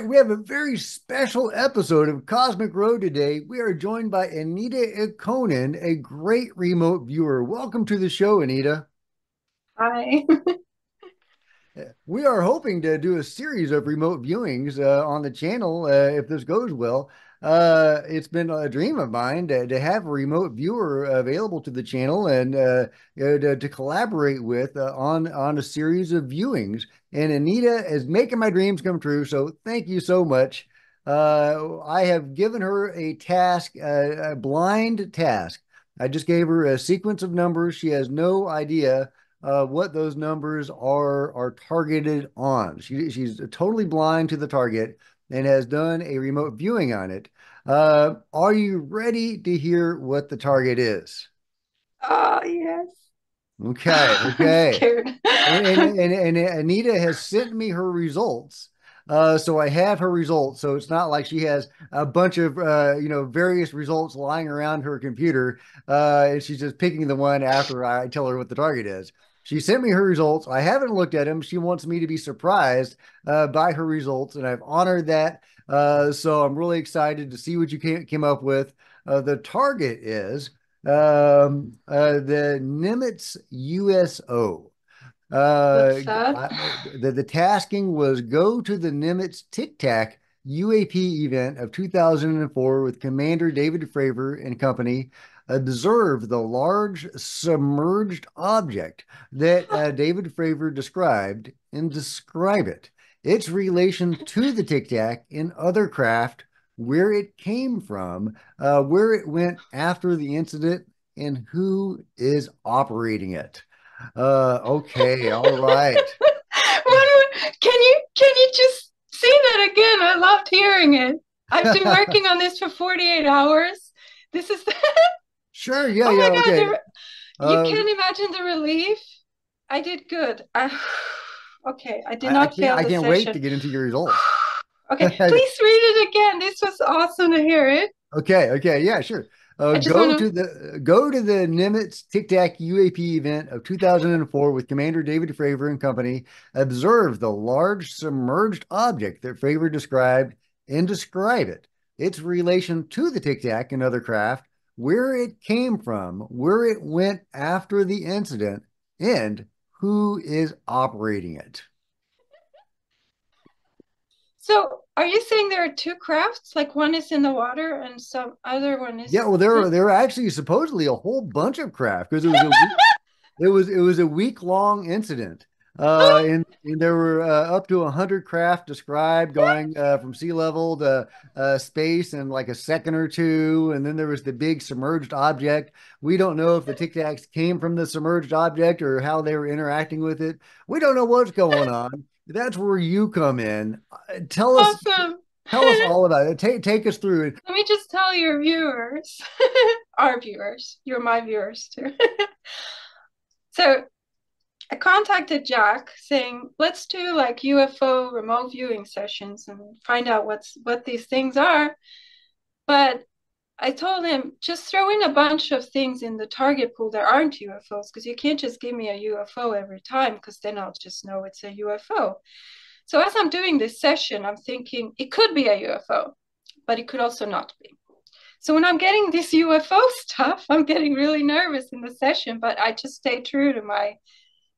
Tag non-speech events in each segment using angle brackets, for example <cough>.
right, we have a very special episode of Cosmic Road today. We are joined by Anita Ikonen, a great remote viewer. Welcome to the show, Anita. Hi. we are hoping to do a series of remote viewings uh, on the channel uh, if this goes well. Uh, it's been a dream of mine to, to have a remote viewer available to the channel and uh, to, to, collaborate with uh, on on a series of viewings. And Anita is making my dreams come true. So thank you so much. Uh, I have given her a task, a blind task. I just gave her a sequence of numbers. She has no idea uh, what those numbers are are targeted on. She, she's totally blind to the target and has done a remote viewing on it. Uh, are you ready to hear what the target is? Oh, yes. Okay, <laughs> okay. and, <laughs> and, and, and, Anita has sent me her results. Uh, so I have her results. So it's not like she has a bunch of, uh, you know, various results lying around her computer. Uh, and she's just picking the one after I tell her what the target is. She sent me her results. I haven't looked at them. She wants me to be surprised uh, by her results, and I've honored that. Uh, so I'm really excited to see what you came, came up with. Uh, the target is um, uh, the Nimitz USO. Uh, I, the, the tasking was go to the Nimitz Tic Tac UAP event of 2004 with Commander David Fravor and company. Observe the large submerged object that uh, David Fravor described and describe it, its relation to the Tic Tac and other craft, where it came from, uh, where it went after the incident, and who is operating it. Uh, okay, all right. <laughs> can you can you just say that again? I loved hearing it. I've been <laughs> working on this for 48 hours. This is the <laughs> Sure. Yeah. Oh yeah. God, okay. You um, can't imagine the relief. I did good. I, <sighs> okay. I did not I, I fail. I can't session. wait to get into your results. <sighs> okay. <laughs> Please read it again. This was awesome to hear it. Okay. Okay. Yeah. Sure. Uh, go wanna... to the go to the Nimitz Tic Tac UAP event of 2004 with Commander David Fravor and company. Observe the large submerged object that Fravor described and describe it, its relation to the Tic Tac and other craft, where it came from, where it went after the incident, and who is operating it. So, are you saying there are two crafts? Like one is in the water and some other one is? Yeah, well, there are there are actually supposedly a whole bunch of craft because it was a week, <laughs> it was it was a week long incident. Uh, and, and, there were uh, up to 100 craft described going uh, from sea level to uh, space in like a second or two. And then there was the big submerged object. We don't know if the Tic Tacs came from the submerged object or how they were interacting with it. We don't know what's going on. That's where you come in. Uh, tell us. Awesome. Tell us <laughs> all about it. Take take us through it. Let me just tell your viewers, <laughs> our viewers, you're my viewers too. <laughs> so I contacted Jack saying, let's do like UFO remote viewing sessions and find out what's what these things are. But I told him just throw in a bunch of things in the target pool that aren't UFOs because you can't just give me a UFO every time because then I'll just know it's a UFO. So as I'm doing this session, I'm thinking it could be a UFO, but it could also not be. So when I'm getting this UFO <laughs> stuff, I'm getting really nervous in the session, but I just stay true to my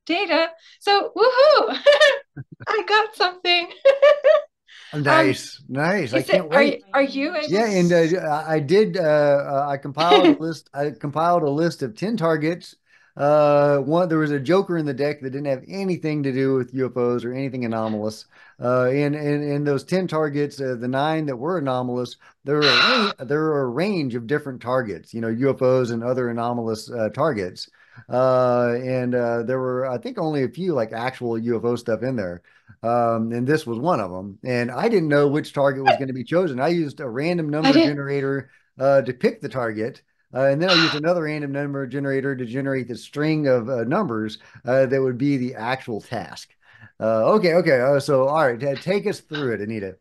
data. So woohoo! <laughs> I got something. <laughs> nice, um, nice. I can't it, wait. Are, are you? yeah, and uh, I did. Uh, uh, I compiled a list. I compiled a list of ten targets. Uh, one there was a Joker in the deck that didn't have anything to do with UFOs or anything anomalous. Uh, and and and those ten targets, uh, the nine that were anomalous, there are a, there are a range of different targets. You know, UFOs and other anomalous uh, targets. Uh, and uh, there were, I think, only a few like actual UFO stuff in there. Um, and this was one of them. And I didn't know which target was going to be chosen. I used a random <laughs> number generator uh, to pick the target. Uh, and then I used <gasps> another random number generator to generate the string of uh, numbers uh, that would be the actual task. Uh, okay, okay. Uh, so, all right, take us through it, Anita.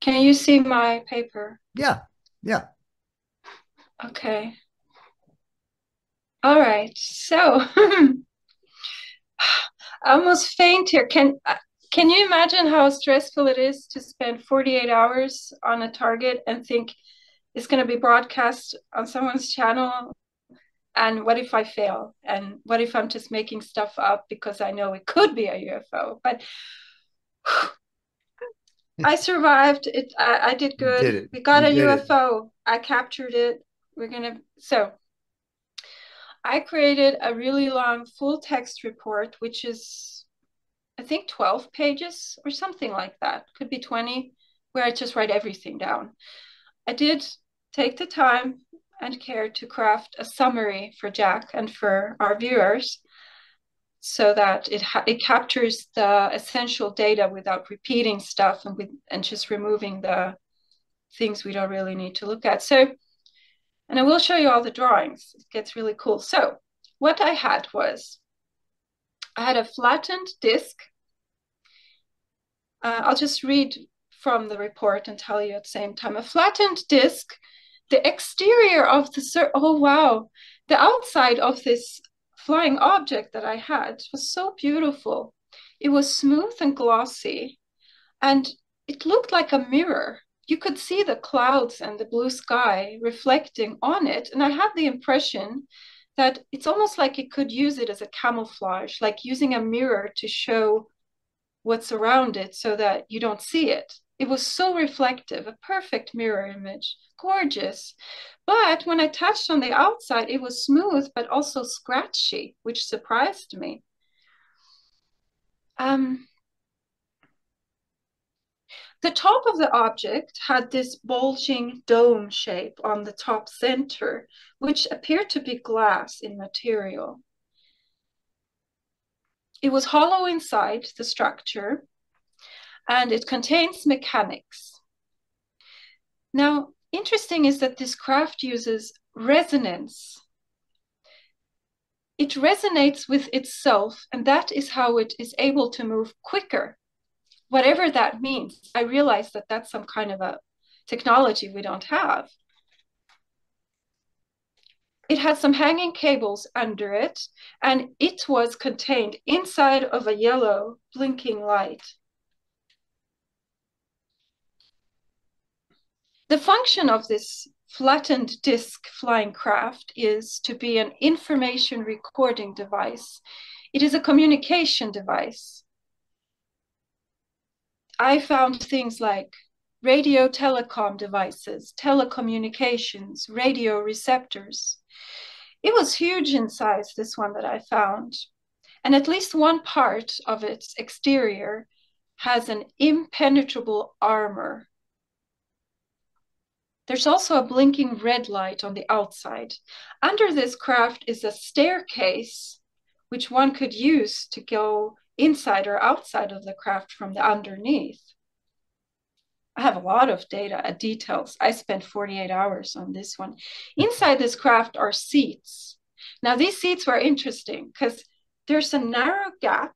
Can you see my paper? Yeah, yeah. Okay. All right. So <laughs> I almost faint here. Can can you imagine how stressful it is to spend 48 hours on a target and think it's going to be broadcast on someone's channel? And what if i fail? And what if i'm just making stuff up because i know it could be a ufo but i survived. It i, I did good. did we got you a ufo it. i captured it. We're gonna so i created a really long full text report which is i think 12 pages or something like that could be 20 where i just write everything down i did take the time and care to craft a summary for Jack and for our viewers so that it it captures the essential data without repeating stuff and with and just removing the things we don't really need to look at. So, and I will show you all the drawings. It gets really cool. So, what I had was I had a flattened disc. Uh, I'll just read from the report and tell you at the same time. A flattened disc the exterior of the oh wow the outside of this flying object that i had was so beautiful it was smooth and glossy and it looked like a mirror you could see the clouds and the blue sky reflecting on it and i had the impression that it's almost like it could use it as a camouflage like using a mirror to show what's around it so that you don't see it it was so reflective a perfect mirror image gorgeous. But when I touched on the outside, it was smooth, but also scratchy, which surprised me. Um, the top of the object had this bulging dome shape on the top center, which appeared to be glass in material. It was hollow inside the structure, and it contains mechanics. Now, interesting is that this craft uses resonance. It resonates with itself, and that is how it is able to move quicker. Whatever that means, I realize that that's some kind of a technology we don't have. It had some hanging cables under it, and it was contained inside of a yellow blinking light. The function of this flattened disk flying craft is to be an information recording device. It is a communication device. I found things like radio telecom devices, telecommunications, radio receptors. It was huge in size, this one that I found. And at least one part of its exterior has an impenetrable armor there's also a blinking red light on the outside. Under this craft is a staircase, which one could use to go inside or outside of the craft from the underneath. I have a lot of data, uh, details. I spent 48 hours on this one. Inside this craft are seats. Now, these seats were interesting because there's a narrow gap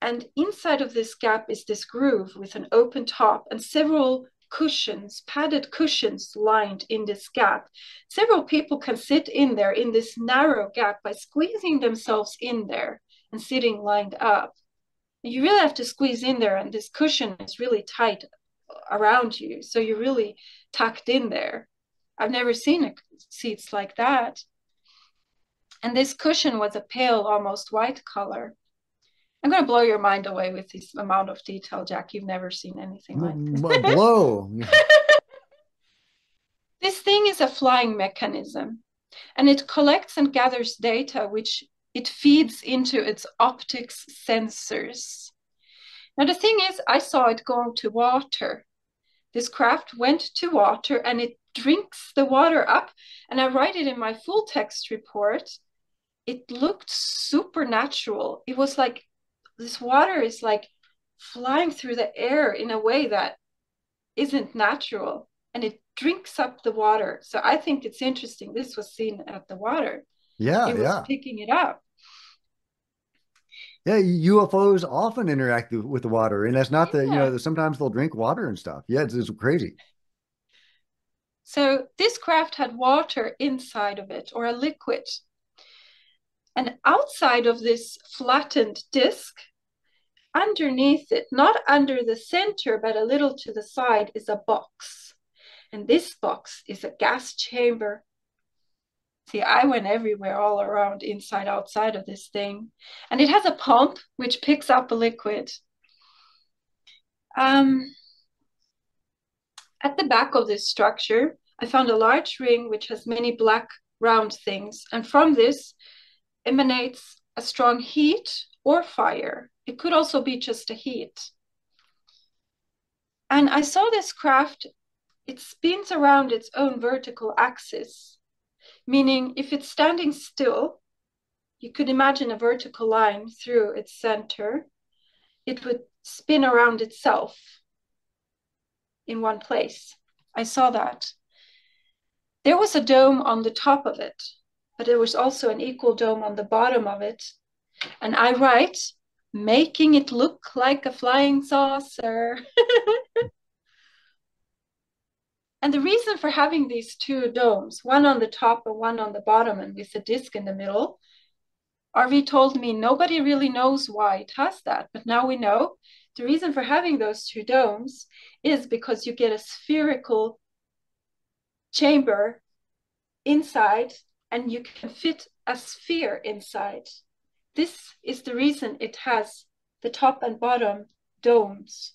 and inside of this gap is this groove with an open top and several cushions, padded cushions lined in this gap. Several people can sit in there in this narrow gap by squeezing themselves in there and sitting lined up. You really have to squeeze in there, and this cushion is really tight around you. So you're really tucked in there. I've never seen a, seats like that. And this cushion was a pale, almost white color. I'm going to blow your mind away with this amount of detail, Jack. You've never seen anything like mm, this. blow. <laughs> this thing is a flying mechanism, and it collects and gathers data, which it feeds into its optics sensors. Now, the thing is, I saw it going to water. This craft went to water and it drinks the water up. And I write it in my full text report. It looked supernatural. It was like this water is like flying through the air in a way that isn't natural and it drinks up the water. So I think it's interesting. This was seen at the water. Yeah, it was yeah. picking it up. Yeah, UFOs often interact with the water, and that's not yeah. the you know sometimes they'll drink water and stuff. Yeah, it's, it's crazy. So this craft had water inside of it, or a liquid, and outside of this flattened disc underneath it, not under the center, but a little to the side, is a box. And this box is a gas chamber. See, I went everywhere, all around, inside, outside of this thing. And it has a pump which picks up a liquid. Um, at the back of this structure, I found a large ring which has many black round things. And from this emanates a strong heat or fire. It could also be just a heat. And I saw this craft, it spins around its own vertical axis, meaning if it's standing still, you could imagine a vertical line through its center. It would spin around itself in one place. I saw that. There was a dome on the top of it, but there was also an equal dome on the bottom of it. And I write, making it look like a flying saucer. <laughs> and the reason for having these two domes, one on the top and one on the bottom, and with a disc in the middle, RV told me nobody really knows why it has that, but now we know. The reason for having those two domes is because you get a spherical chamber inside and you can fit a sphere inside. This is the reason it has the top and bottom domes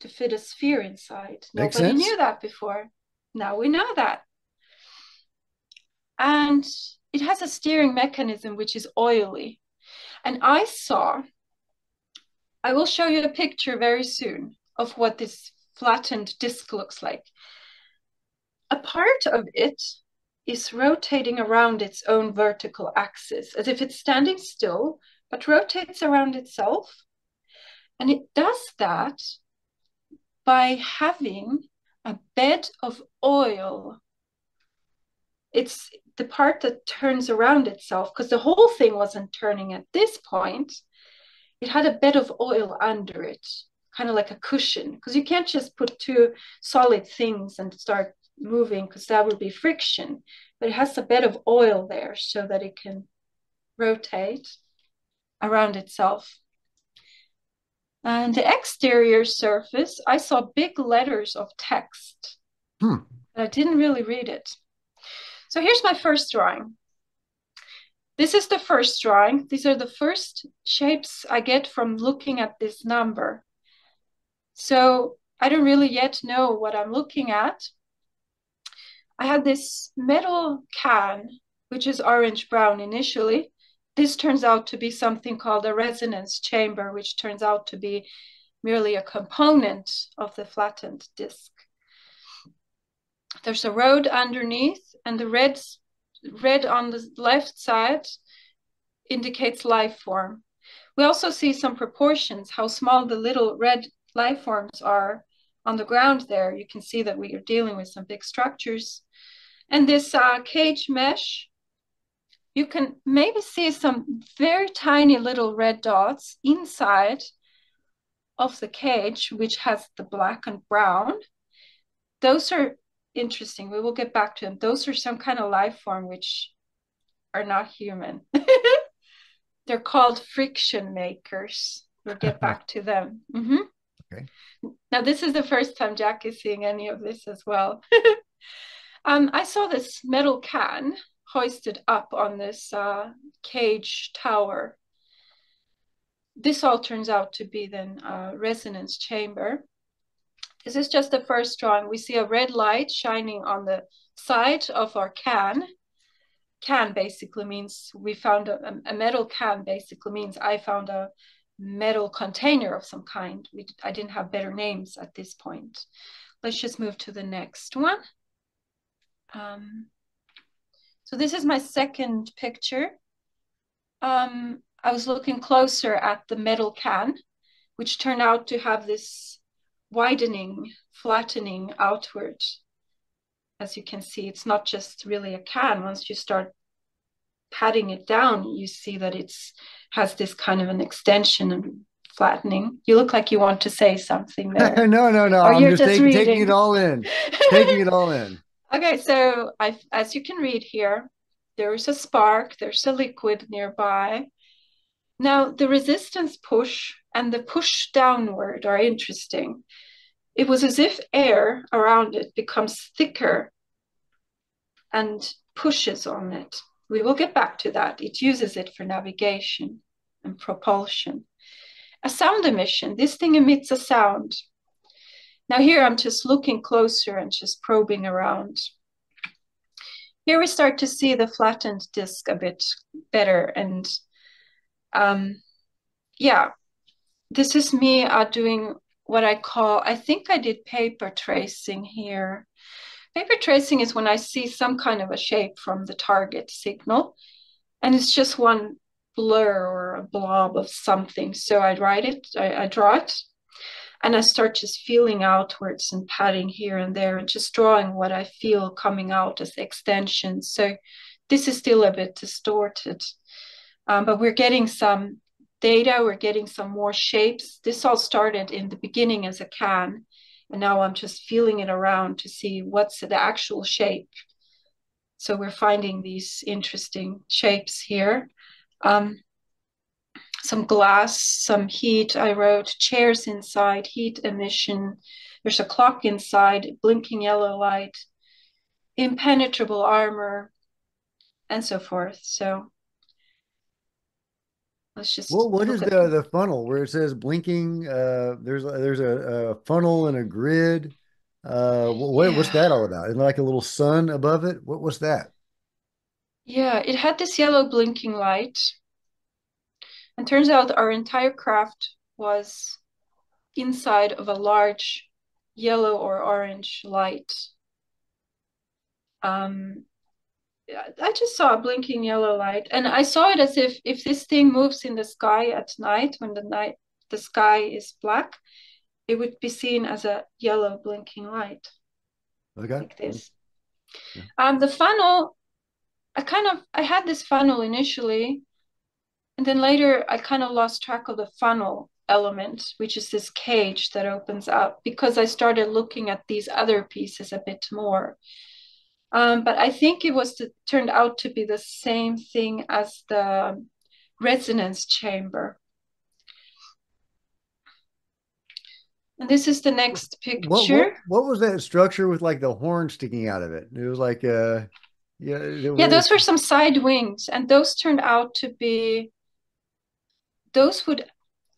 to fit a sphere inside. Makes Nobody sense. knew that before. Now we know that. And it has a steering mechanism which is oily. And I saw, I will show you a picture very soon of what this flattened disc looks like. A part of it is rotating around its own vertical axis, as if it's standing still, but rotates around itself. And it does that by having a bed of oil. It's the part that turns around itself, because the whole thing wasn't turning at this point. It had a bed of oil under it kind of like a cushion because you can't just put two solid things and start moving because that would be friction but it has a bed of oil there so that it can rotate around itself and the exterior surface i saw big letters of text hmm. but i didn't really read it so here's my first drawing this is the first drawing these are the first shapes i get from looking at this number so I don't really yet know what I'm looking at. I had this metal can, which is orange brown initially. This turns out to be something called a resonance chamber, which turns out to be merely a component of the flattened disc. There's a road underneath, and the red, red on the left side indicates life form. We also see some proportions, how small the little red life forms are on the ground there, you can see that we are dealing with some big structures. And this uh, cage mesh, you can maybe see some very tiny little red dots inside of the cage, which has the black and brown. Those are interesting. We will get back to them. Those are some kind of life form which are not human. <laughs> They're called friction makers. We'll get back to them. Mm -hmm. Okay. Now, this is the first time Jack is seeing any of this as well. <laughs> um, I saw this metal can hoisted up on this uh, cage tower. This all turns out to be then a resonance chamber. This is just the first drawing. We see a red light shining on the side of our can. Can basically means we found a, a metal can basically means I found a metal container of some kind. We, I didn't have better names at this point. Let's just move to the next one. Um, so this is my second picture. Um, I was looking closer at the metal can, which turned out to have this widening, flattening outward. As you can see, it's not just really a can. Once you start patting it down, you see that it's has this kind of an extension and flattening. You look like you want to say something there. <laughs> no, no, no. Or I'm just, just <laughs> taking it all in. taking it all in. Okay, so I, as you can read here, there is a spark, there's a liquid nearby. Now, the resistance push and the push downward are interesting. It was as if air around it becomes thicker and pushes on it. We will get back to that. It uses it for navigation and propulsion. A sound emission, this thing emits a sound. Now here I'm just looking closer and just probing around. Here we start to see the flattened disk a bit better. And um, yeah, this is me uh, doing what I call, I think I did paper tracing here. Paper tracing is when I see some kind of a shape from the target signal, and it's just one blur or a blob of something. So I write it, I, I draw it, and I start just feeling outwards and patting here and there and just drawing what I feel coming out as extensions. So this is still a bit distorted, um, but we're getting some data, we're getting some more shapes. This all started in the beginning as a can, and now I'm just feeling it around to see what's the actual shape. So we're finding these interesting shapes here. Um, some glass, some heat. I wrote chairs inside, heat emission. There's a clock inside, blinking yellow light, impenetrable armor, and so forth. So let's just. Well, what is the the funnel where it says blinking? Uh, there's there's a, a funnel and a grid. Uh, what, yeah. what's that all about? Is like a little sun above it? What was that? Yeah, it had this yellow blinking light and turns out our entire craft was inside of a large yellow or orange light. Um, I just saw a blinking yellow light, and I saw it as if if this thing moves in the sky at night when the night the sky is black, it would be seen as a yellow blinking light. Okay. Like this. Yeah. Um, the funnel, I kind of I had this funnel initially, and then later, I kind of lost track of the funnel element, which is this cage that opens up because I started looking at these other pieces a bit more. Um, but I think it was the, turned out to be the same thing as the resonance chamber. And this is the next picture. What, what, what, was that structure with like the horn sticking out of it? It was like uh yeah. Yeah, those were some side wings, and those turned out to be those would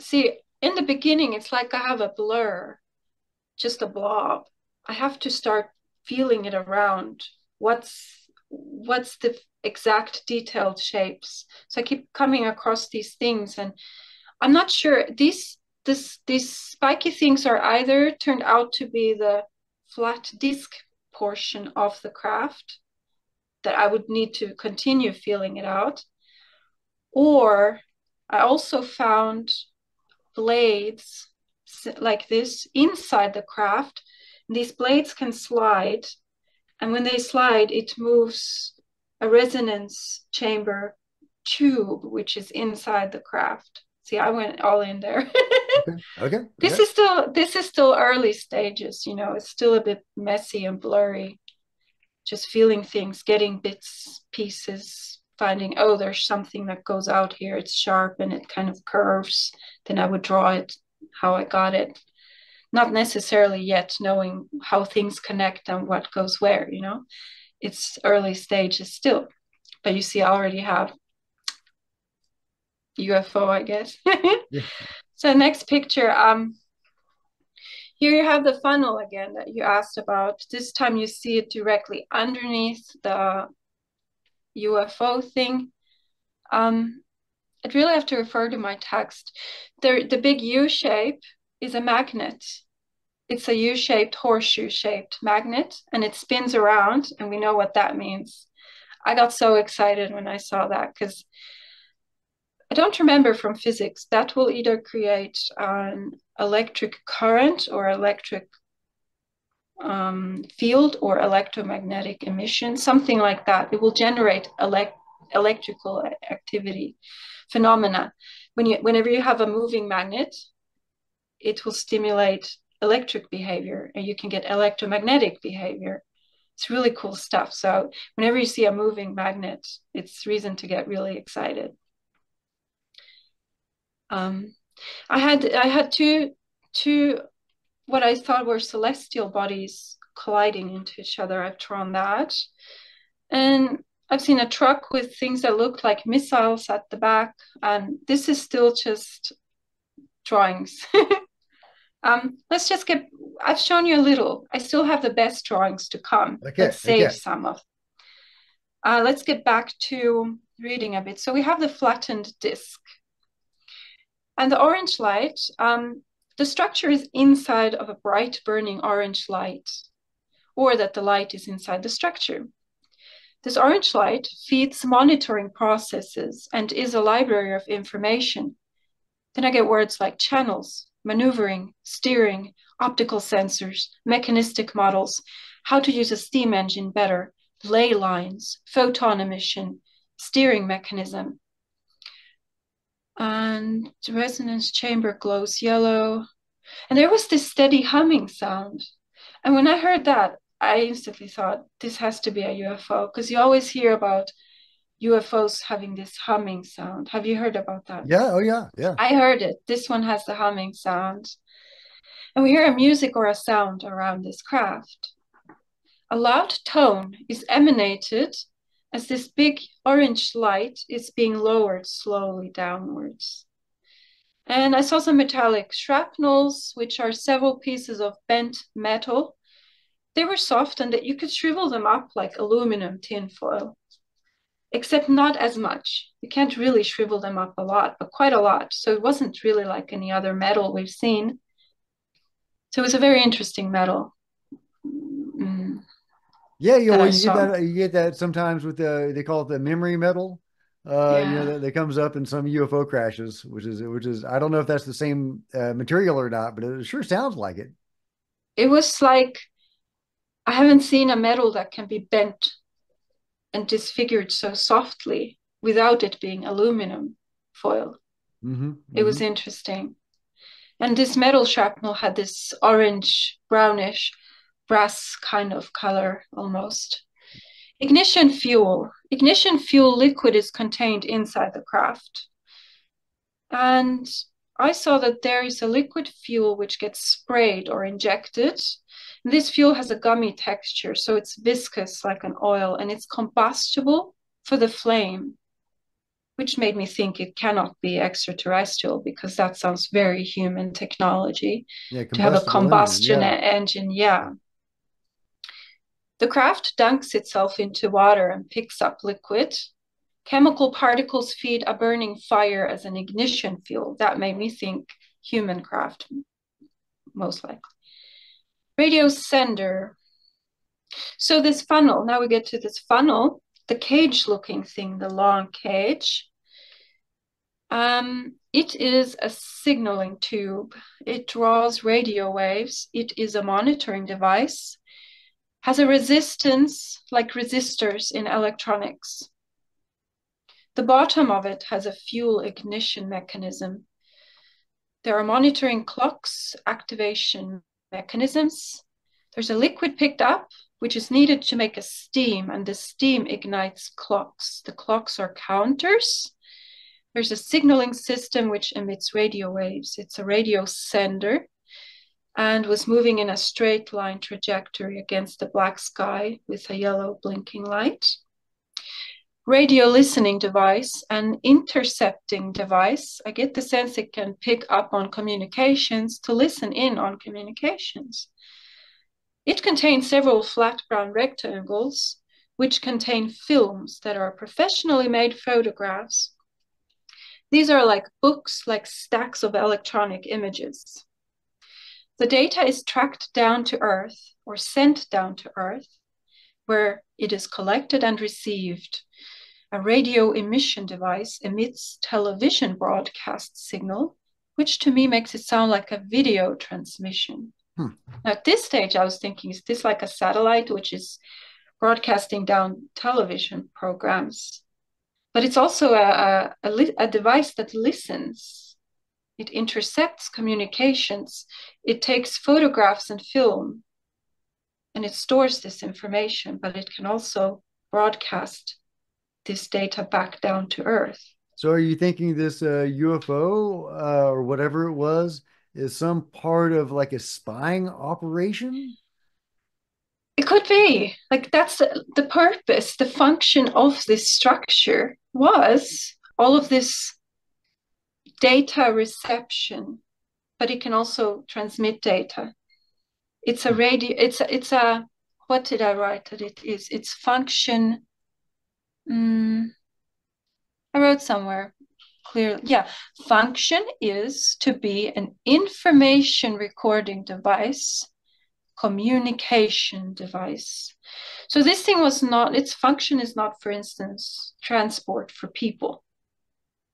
see in the beginning it's like i have a blur just a blob. I have to start feeling it around. What's what's the exact detailed shapes? So i keep coming across these things and i'm not sure these this these spiky things are either turned out to be the flat disc portion of the craft that i would need to continue feeling it out or I also found blades like this inside the craft. These blades can slide, and when they slide, it moves a resonance chamber tube, which is inside the craft. See, I went all in there. okay. okay. <laughs> This okay. is still this is still early stages, you know, it's still a bit messy and blurry. Just feeling things, getting bits, pieces, finding, oh, there's something that goes out here, it's sharp and it kind of curves, then I would draw it how I got it. Not necessarily yet knowing how things connect and what goes where, you know. It's early stages still. But you see, I already have UFO, I guess. <laughs> yeah. So next picture, um, here you have the funnel again that you asked about. This time you see it directly underneath the UFO thing. Um, I'd really have to refer to my text. The, the big U shape is a magnet. It's a U shaped, horseshoe shaped magnet, and it spins around, and we know what that means. I got so excited when I saw that because I don't remember from physics that will either create an electric current or electric um, field or electromagnetic emission, something like that. It will generate elect electrical activity phenomena. When you, whenever you have a moving magnet, it will stimulate electric behavior and you can get electromagnetic behavior. It's really cool stuff. So whenever you see a moving magnet, it's reason to get really excited. Um, I had I had two two what I thought were celestial bodies colliding into each other. I've drawn that, and I've seen a truck with things that look like missiles at the back, and this is still just drawings. <laughs> um, let's just get. I've shown you a little. I still have the best drawings to come. Okay, let's save okay. some of. Uh, let's get back to reading a bit. So we have the flattened disk. And the orange light, um, the structure is inside of a bright burning orange light, or that the light is inside the structure. This orange light feeds monitoring processes and is a library of information. Then I get words like channels, maneuvering, steering, optical sensors, mechanistic models, how to use a steam engine better, ley lines, photon emission, steering mechanism, and the resonance chamber glows yellow. And there was this steady humming sound. And when I heard that, I instantly thought this has to be a UFO because you always hear about UFOs having this humming sound. Have you heard about that? Yeah, oh yeah, yeah. I heard it. This one has the humming sound. And we hear a music or a sound around this craft. A loud tone is emanated as this big orange light is being lowered slowly downwards. And I saw some metallic shrapnels, which are several pieces of bent metal. They were soft and that you could shrivel them up like aluminum tinfoil, except not as much. You can't really shrivel them up a lot, but quite a lot. So it wasn't really like any other metal we've seen. So it was a very interesting metal. Yeah, you, know, you get that you get that sometimes with the they call it the memory metal. Uh, yeah. you know that, that, comes up in some UFO crashes, which is which is I don't know if that's the same uh, material or not, but it sure sounds like it. It was like I haven't seen a metal that can be bent and disfigured so softly without it being aluminum foil. Mm-hmm, mm-hmm. It was mm-hmm. interesting. And this metal shrapnel had this orange brownish brass kind of color almost. Ignition fuel. Ignition fuel liquid is contained inside the craft. And I saw that there is a liquid fuel which gets sprayed or injected. And this fuel has a gummy texture, so it's viscous like an oil and it's combustible for the flame, which made me think it cannot be extraterrestrial because that sounds very human technology yeah, to have a combustion engine. Yeah. engine. Yeah. The craft dunks itself into water and picks up liquid. Chemical particles feed a burning fire as an ignition fuel. That made me think human craft, most likely. Radio sender. So this funnel, now we get to this funnel, the cage looking thing, the long cage. Um, it is a signaling tube. It draws radio waves. It is a monitoring device has a resistance like resistors in electronics. The bottom of it has a fuel ignition mechanism. There are monitoring clocks, activation mechanisms. There's a liquid picked up, which is needed to make a steam, and the steam ignites clocks. The clocks are counters. There's a signaling system which emits radio waves. It's a radio sender and was moving in a straight line trajectory against the black sky with a yellow blinking light. Radio listening device, an intercepting device. I get the sense it can pick up on communications to listen in on communications. It contains several flat brown rectangles, which contain films that are professionally made photographs. These are like books, like stacks of electronic images. The data is tracked down to Earth or sent down to Earth, where it is collected and received. A radio emission device emits television broadcast signal, which to me makes it sound like a video transmission. Hmm. Now, at this stage, I was thinking, is this like a satellite which is broadcasting down television programs? But it's also a, a, a device that listens it intercepts communications, it takes photographs and film, and it stores this information, but it can also broadcast this data back down to Earth. So are you thinking this uh, UFO uh, or whatever it was is some part of like a spying operation? It could be like that's the, the purpose, the function of this structure was all of this data reception, but it can also transmit data. It's a radio, it's a, it's a, what did I write that it is? It's function. Um, I wrote somewhere clearly. Yeah, function is to be an information recording device communication device. So this thing was not, its function is not, for instance, transport for people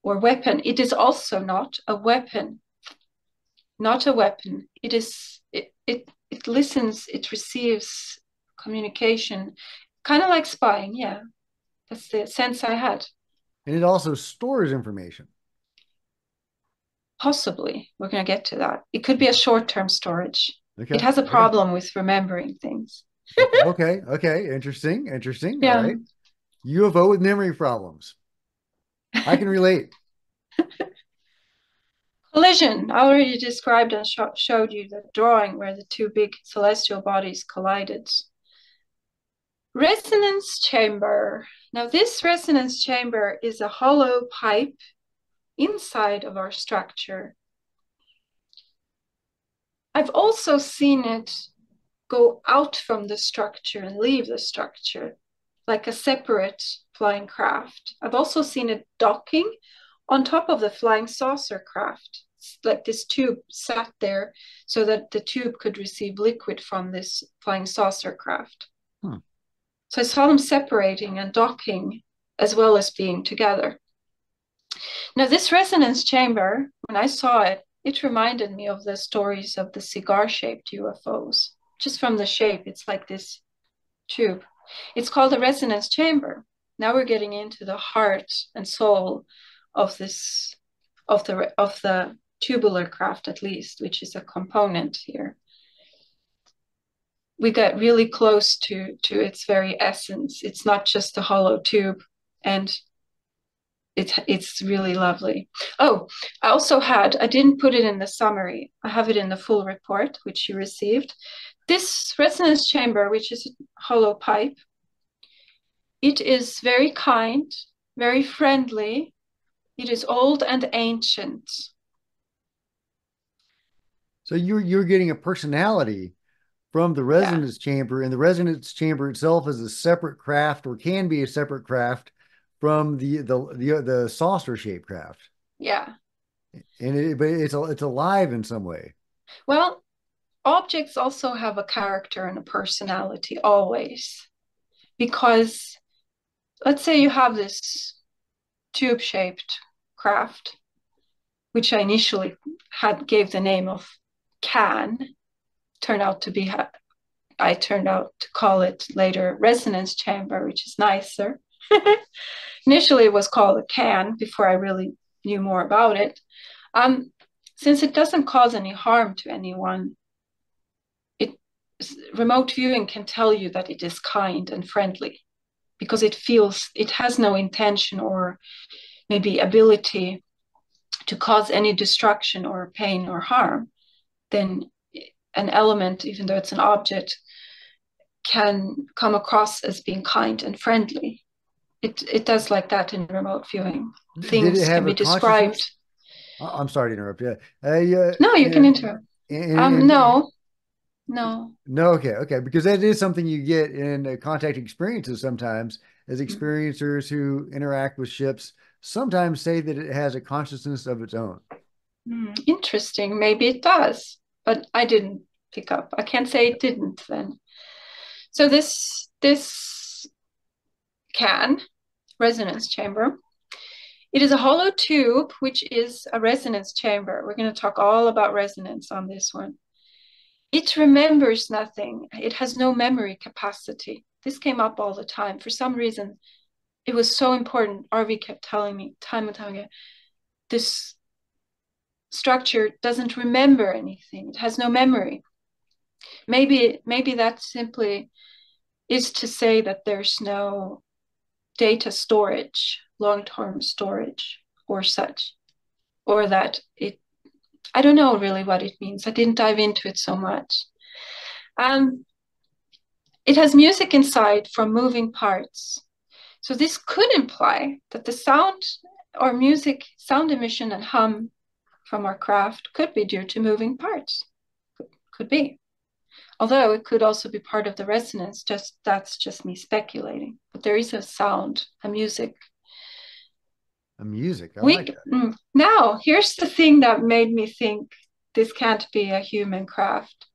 or weapon. It is also not a weapon. Not a weapon. It is, it, it, it listens, it receives communication, kind of like spying. Yeah. That's the sense I had. And it also stores information. Possibly. We're going to get to that. It could be a short term storage. Okay. It has a problem okay. with remembering things. okay. Okay. Interesting. Interesting. Yeah. All right. UFO with memory problems. I can relate. Collision. I already described and sh showed you the drawing where the two big celestial bodies collided. Resonance chamber. Now, this resonance chamber is a hollow pipe inside of our structure I've also seen it go out from the structure and leave the structure like a separate flying craft. I've also seen it docking on top of the flying saucer craft. like this tube sat there so that the tube could receive liquid from this flying saucer craft. Hmm. So I saw them separating and docking as well as being together. Now, this resonance chamber, when I saw it, it reminded me of the stories of the cigar shaped UFOs. Just from the shape, it's like this tube. It's called a resonance chamber. Now we're getting into the heart and soul of this of the of the tubular craft at least, which is a component here. We get really close to to its very essence. It's not just a hollow tube and it's it's really lovely. Oh, I also had, I didn't put it in the summary. I have it in the full report, which you received. This resonance chamber, which is a hollow pipe, it is very kind, very friendly. It is old and ancient. So you're you're getting a personality from the resonance yeah. chamber, and the resonance chamber itself is a separate craft, or can be a separate craft from the the the, the saucer shaped craft. Yeah. And it, but it's it's alive in some way. Well, objects also have a character and a personality always, because let's say you have this tube shaped craft, which I initially had gave the name of can, turned out to be I turned out to call it later resonance chamber, which is nicer. <laughs> Initially, it was called a can before I really knew more about it. Um, since it doesn't cause any harm to anyone, it remote viewing can tell you that it is kind and friendly because it feels it has no intention or maybe ability to cause any destruction or pain or harm, then an element, even though it's an object, can come across as being kind and friendly it it does like that in remote viewing. Things can be described. I'm sorry to interrupt Yeah. Uh, no, you can interrupt. um, no, no. No, okay, okay, because that is something you get in uh, contact experiences sometimes, as mm-hmm. experiencers who interact with ships sometimes say that it has a consciousness of its own. Mm, interesting. Maybe it does, but I didn't pick up. I can't say it didn't then. So this this can resonance chamber. It is a hollow tube, which is a resonance chamber. We're going to talk all about resonance on this one. It remembers nothing. It has no memory capacity. This came up all the time. For some reason, it was so important. RV kept telling me time and time again, this structure doesn't remember anything. It has no memory. Maybe, maybe that simply is to say that there's no data storage, long term storage. or such, or that it, I don't know really what it means. I didn't dive into it so much. Um, it has music inside from moving parts. So this could imply that the sound or music, sound emission and hum from our craft could be due to moving parts. Could, be. Although it could also be part of the resonance, just that's just me speculating. But there is a sound, a music. A music. I we, like mm, now, here's the thing that made me think this can't be a human craft.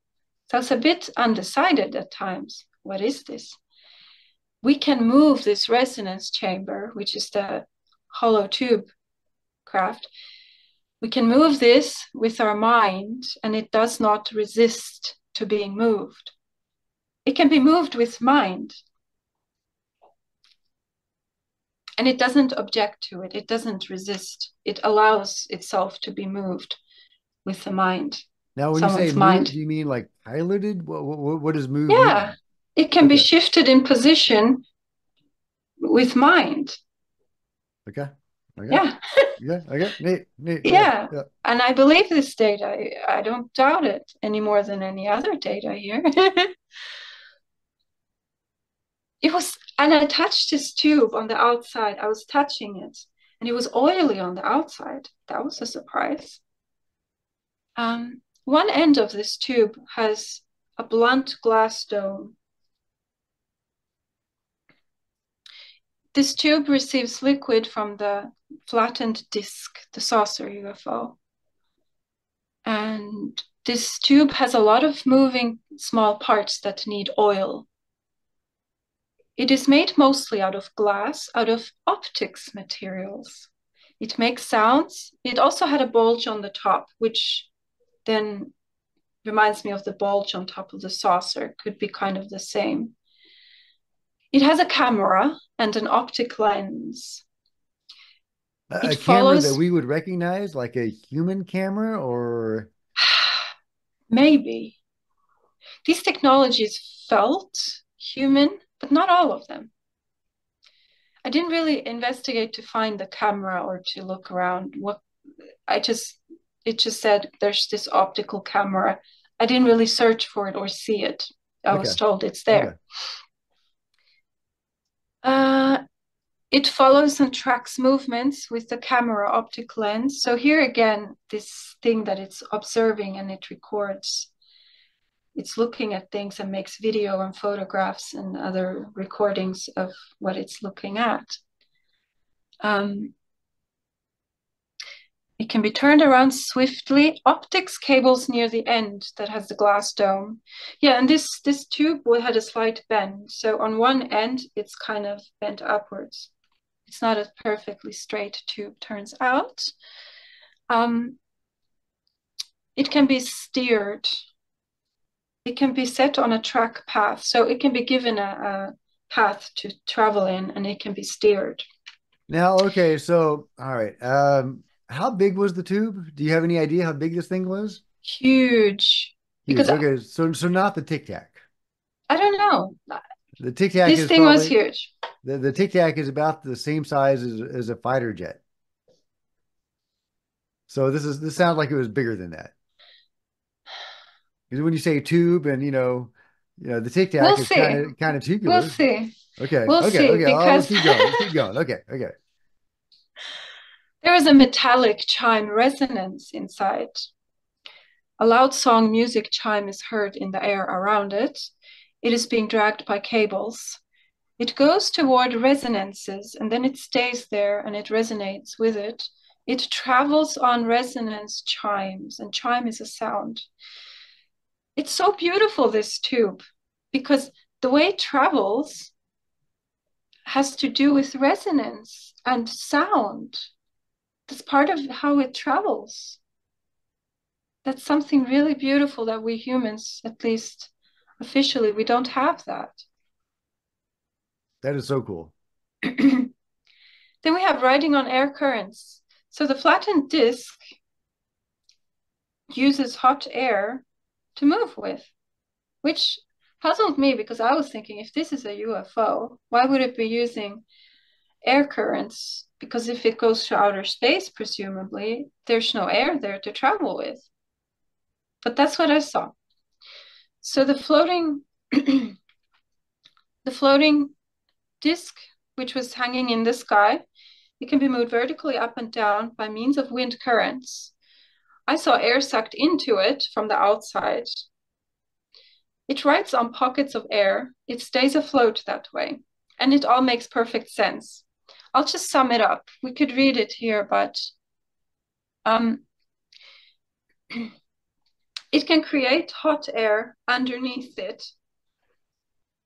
So I was a bit undecided at times. What is this? We can move this resonance chamber, which is the hollow tube craft. We can move this with our mind, and it does not resist to being moved. It can be moved with mind. And it doesn't object to it, it doesn't resist. It allows itself to be moved with the mind. Now, when Someone's you say mind, do you mean like piloted? What, what, what is moved? Yeah, mean? it can okay. be shifted in position with mind. Okay. Okay. Yeah. <laughs> yeah. Okay. Neat. Neat. Yeah. yeah. And I believe this data. I, I don't doubt it any more than any other data here. <laughs> it was, and I touched this tube on the outside. I was touching it, and it was oily on the outside. That was a surprise. Um, one end of this tube has a blunt glass dome This tube receives liquid from the flattened disk, the saucer UFO. And this tube has a lot of moving small parts that need oil. It is made mostly out of glass, out of optics materials. It makes sounds. It also had a bulge on the top, which then reminds me of the bulge on top of the saucer, could be kind of the same. It has a camera and an optic lens. A, a camera that we would recognize, like a human camera, or <sighs> maybe these technologies felt human, but not all of them. I didn't really investigate to find the camera or to look around. What I just it just said there's this optical camera. I didn't really search for it or see it. I okay. was told it's there. Okay. Uh, it follows and tracks movements with the camera optic lens. So here again, this thing that it's observing and it records, it's looking at things and makes video and photographs and other recordings of what it's looking at. Um, it can be turned around swiftly. Optics cables near the end that has the glass dome. Yeah, and this this tube had a slight bend. So on one end, it's kind of bent upwards. It's not a perfectly straight tube, turns out. Um, it can be steered. It can be set on a track path. So it can be given a, a path to travel in and it can be steered. Now, okay, so all right. Um how big was the tube? Do you have any idea how big this thing was? Huge. Huge. Because okay, so so not the Tic Tac. I don't know. The Tic Tac. This thing probably, was huge. The the Tic Tac is about the same size as, as a fighter jet. So this is this sounds like it was bigger than that. Because when you say tube and you know, you know the Tic Tac we'll is kind of kind of tubular. We'll see. Okay. We'll okay. See, okay. Because... Oh, let's keep going. Let's keep going. Okay. Okay. There is a metallic chime resonance inside. A loud song music chime is heard in the air around it. It is being dragged by cables. It goes toward resonances and then it stays there and it resonates with it. It travels on resonance chimes, and chime is a sound. It's so beautiful, this tube, because the way it travels has to do with resonance and sound that's part of how it travels. That's something really beautiful that we humans, at least officially, we don't have that. That is so cool. <clears throat> then we have riding on air currents. So the flattened disk uses hot air to move with, which puzzled me because I was thinking if this is a UFO, why would it be using air currents because if it goes to outer space, presumably, there's no air there to travel with. But that's what I saw. So the floating <clears throat> the floating disk, which was hanging in the sky, it can be moved vertically up and down by means of wind currents. I saw air sucked into it from the outside. It rides on pockets of air. It stays afloat that way. And it all makes perfect sense. I'll just sum it up. We could read it here, but um, <clears throat> it can create hot air underneath it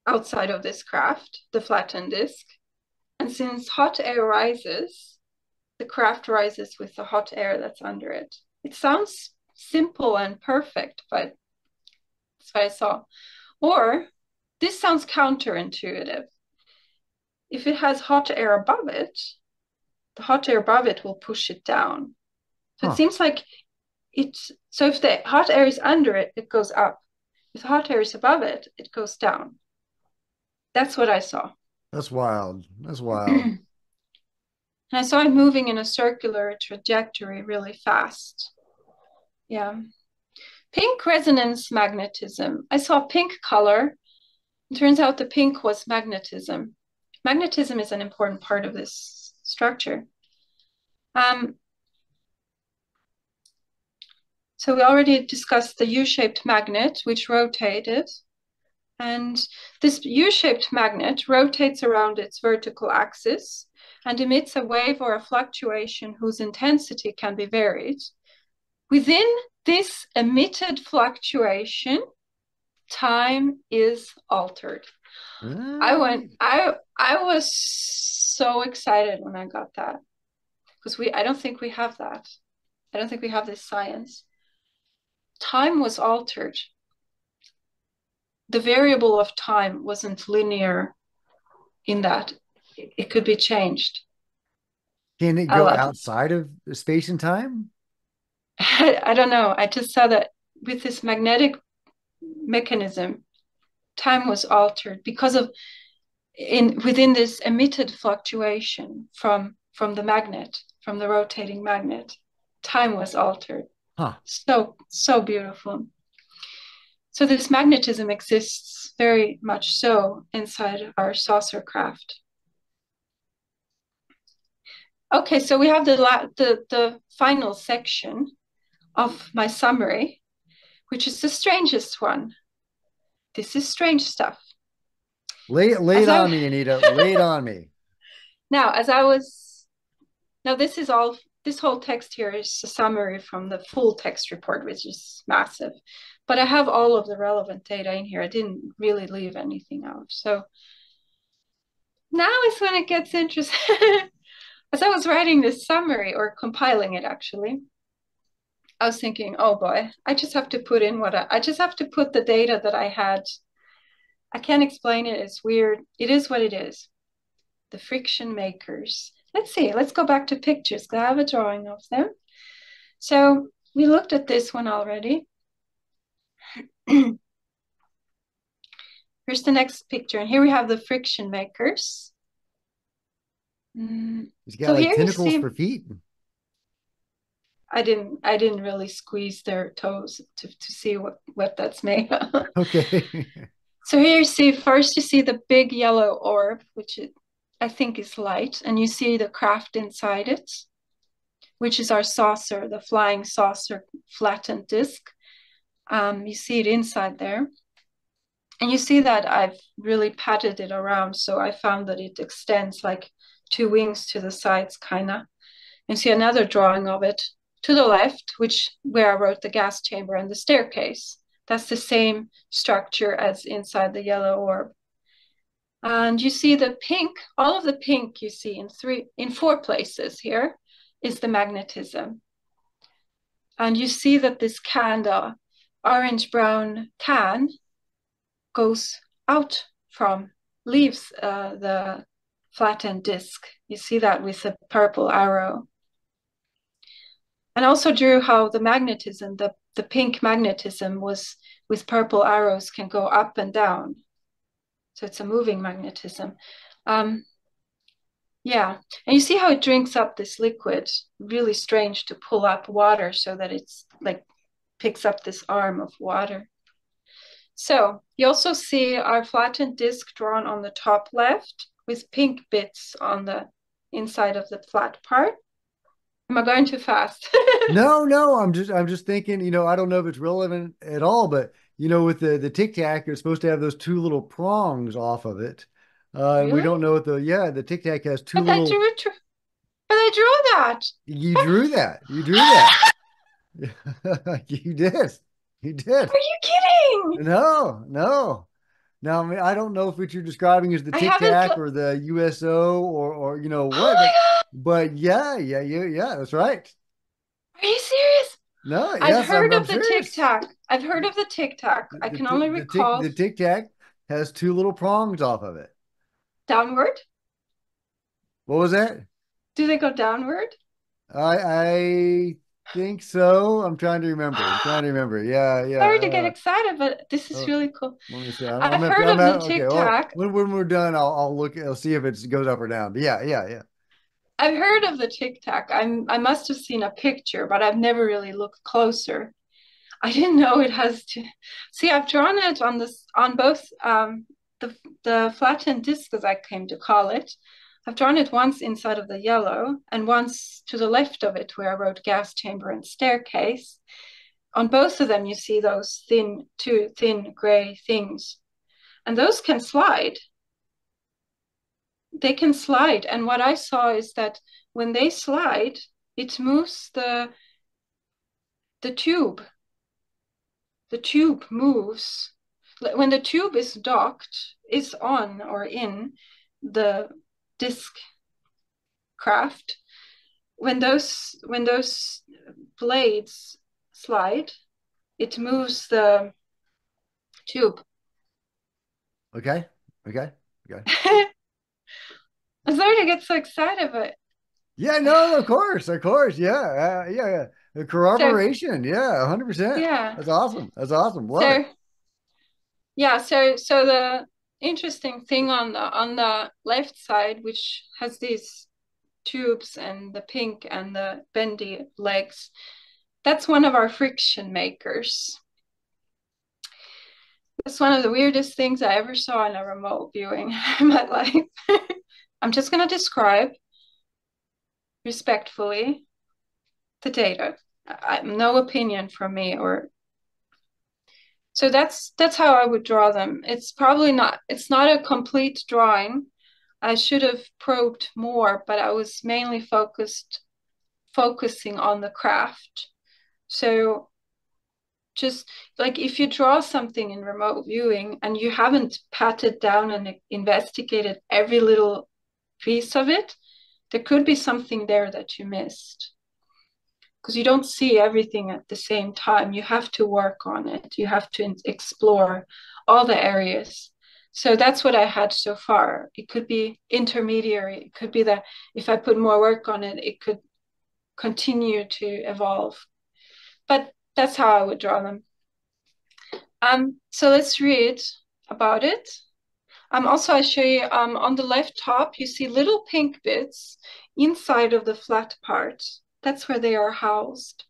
outside of this craft, the flattened disk. And since hot air rises, the craft rises with the hot air that's under it. It sounds simple and perfect, but that's what I saw. Or this sounds counterintuitive if it has hot air above it, the hot air above it will push it down. So huh. it seems like it's so if the hot air is under it, it goes up. If the hot air is above it, it goes down. That's what I saw. That's wild. That's wild. <clears throat> and I saw it moving in a circular trajectory really fast. Yeah. Pink resonance magnetism. I saw pink color. It turns out the pink was magnetism magnetism is an important part of this structure. Um, so we already discussed the U-shaped magnet, which rotated. And this U-shaped magnet rotates around its vertical axis and emits a wave or a fluctuation whose intensity can be varied. Within this emitted fluctuation, time is altered. I ah. went I I was so excited when I got that. Because we I don't think we have that. I don't think we have this science. Time was altered. The variable of time wasn't linear in that. It could be changed. Can it go outside of space and time? I, <laughs> I don't know. I just saw that with this magnetic mechanism, time was altered because of in within this emitted fluctuation from from the magnet from the rotating magnet time was altered huh. so so beautiful so this magnetism exists very much so inside our saucer craft okay so we have the la- the the final section of my summary which is the strangest one this is strange stuff. Lay, lay it on I... me, Anita. lay it on me. <laughs> Now, as I was, now this is all, this whole text here is a summary from the full text report, which is massive. But I have all of the relevant data in here. I didn't really leave anything out. So now is when it gets interesting. <laughs> as I was writing this summary or compiling it actually, I was thinking, oh boy, I just have to put in what I, I just have to put the data that I had. I can't explain it. It's weird. It is what it is. The friction makers. Let's see. Let's go back to pictures. Because I have a drawing of them. So we looked at this one already. <clears throat> Here's the next picture. And here we have the friction makers. Mm. He's got so like tentacles see, for feet. I didn't I didn't really squeeze their toes to, to see what, what that's made of. <laughs> Okay. so here you see first you see the big yellow orb, which it, I think is light, and you see the craft inside it, which is our saucer, the flying saucer flattened disc. Um, you see it inside there. And you see that I've really patted it around, so I found that it extends like two wings to the sides, kind of. And see another drawing of it to the left, which where I wrote the gas chamber and the staircase. That's the same structure as inside the yellow orb. And you see the pink, all of the pink you see in three, in four places here is the magnetism. And you see that this can, the orange brown can, goes out from, leaves uh, the flattened disc. You see that with the purple arrow and also drew how the magnetism, the, the pink magnetism was with purple arrows can go up and down. So it's a moving magnetism. Um, Yeah. And you see how it drinks up this liquid. Really strange to pull up water so that it's like picks up this arm of water. So you also see our flattened disc drawn on the top left with pink bits on the inside of the flat part. Am I going too fast? <laughs> no, no, I'm just I'm just thinking, you know, I don't know if it's relevant at all, but you know, with the the tic tac, it's supposed to have those two little prongs off of it. Uh, really? we don't know what the yeah, the tic tac has two but little. I drew, but I drew that. You drew that. You drew that. <laughs> you did. You did. Are you kidding? No, no. Now, I mean, I don't know if what you're describing is the Tic Tac or the USO or, or you know what, oh but, yeah, yeah, yeah, yeah, that's right. Are you serious? No, I've yes, heard I'm, of I'm the Tic Tac. I've heard of the Tic Tac. I can only recall the Tic Tac has two little prongs off of it. Downward. What was that? Do they go downward? I I think so. I'm trying to remember. I'm trying to remember. Yeah, yeah. Sorry to get excited, but this is uh, really cool. Let me see. I, have heard I'm of the Tic Tac. Okay. Well, when, when we're done, I'll, I'll look. I'll see if it goes up or down. But yeah, yeah, yeah. I've heard of the Tic Tac. I'm I must have seen a picture, but I've never really looked closer. I didn't know it has to see. I've drawn it on this on both um, the the flattened disc, as I came to call it, I've drawn it once inside of the yellow and once to the left of it where I wrote gas chamber and staircase. On both of them, you see those thin, two thin gray things. And those can slide. They can slide. And what I saw is that when they slide, it moves the, the tube. The tube moves. When the tube is docked, is on or in, the disc craft when those when those blades slide it moves the tube okay okay okay <laughs> i'm sorry to get so excited but yeah no of course of course. Yeah uh, yeah yeah. The corroboration. So, yeah 100% yeah. That's awesome. That's awesome. Love so, it. yeah so so the interesting thing on the on the left side, which has these tubes and the pink and the bendy legs, that's one of our friction makers. That's one of the weirdest things I ever saw in a remote viewing <laughs> in my life. <laughs> I'm just going to describe respectfully the data. I, no opinion from me or so that's that's how I would draw them. It's probably not it's not a complete drawing. I should have probed more, but I was mainly focused focusing on the craft. So just like if you draw something in remote viewing and you haven't patted down and investigated every little piece of it, there could be something there that you missed because you don't see everything at the same time. You have to work on it. You have to explore all the areas. So that's what I had so far. It could be intermediary. It could be that if I put more work on it, it could continue to evolve. But that's how I would draw them. Um, so let's read about it. Um, also, I show you um, on the left top, you see little pink bits inside of the flat part that's where they are housed.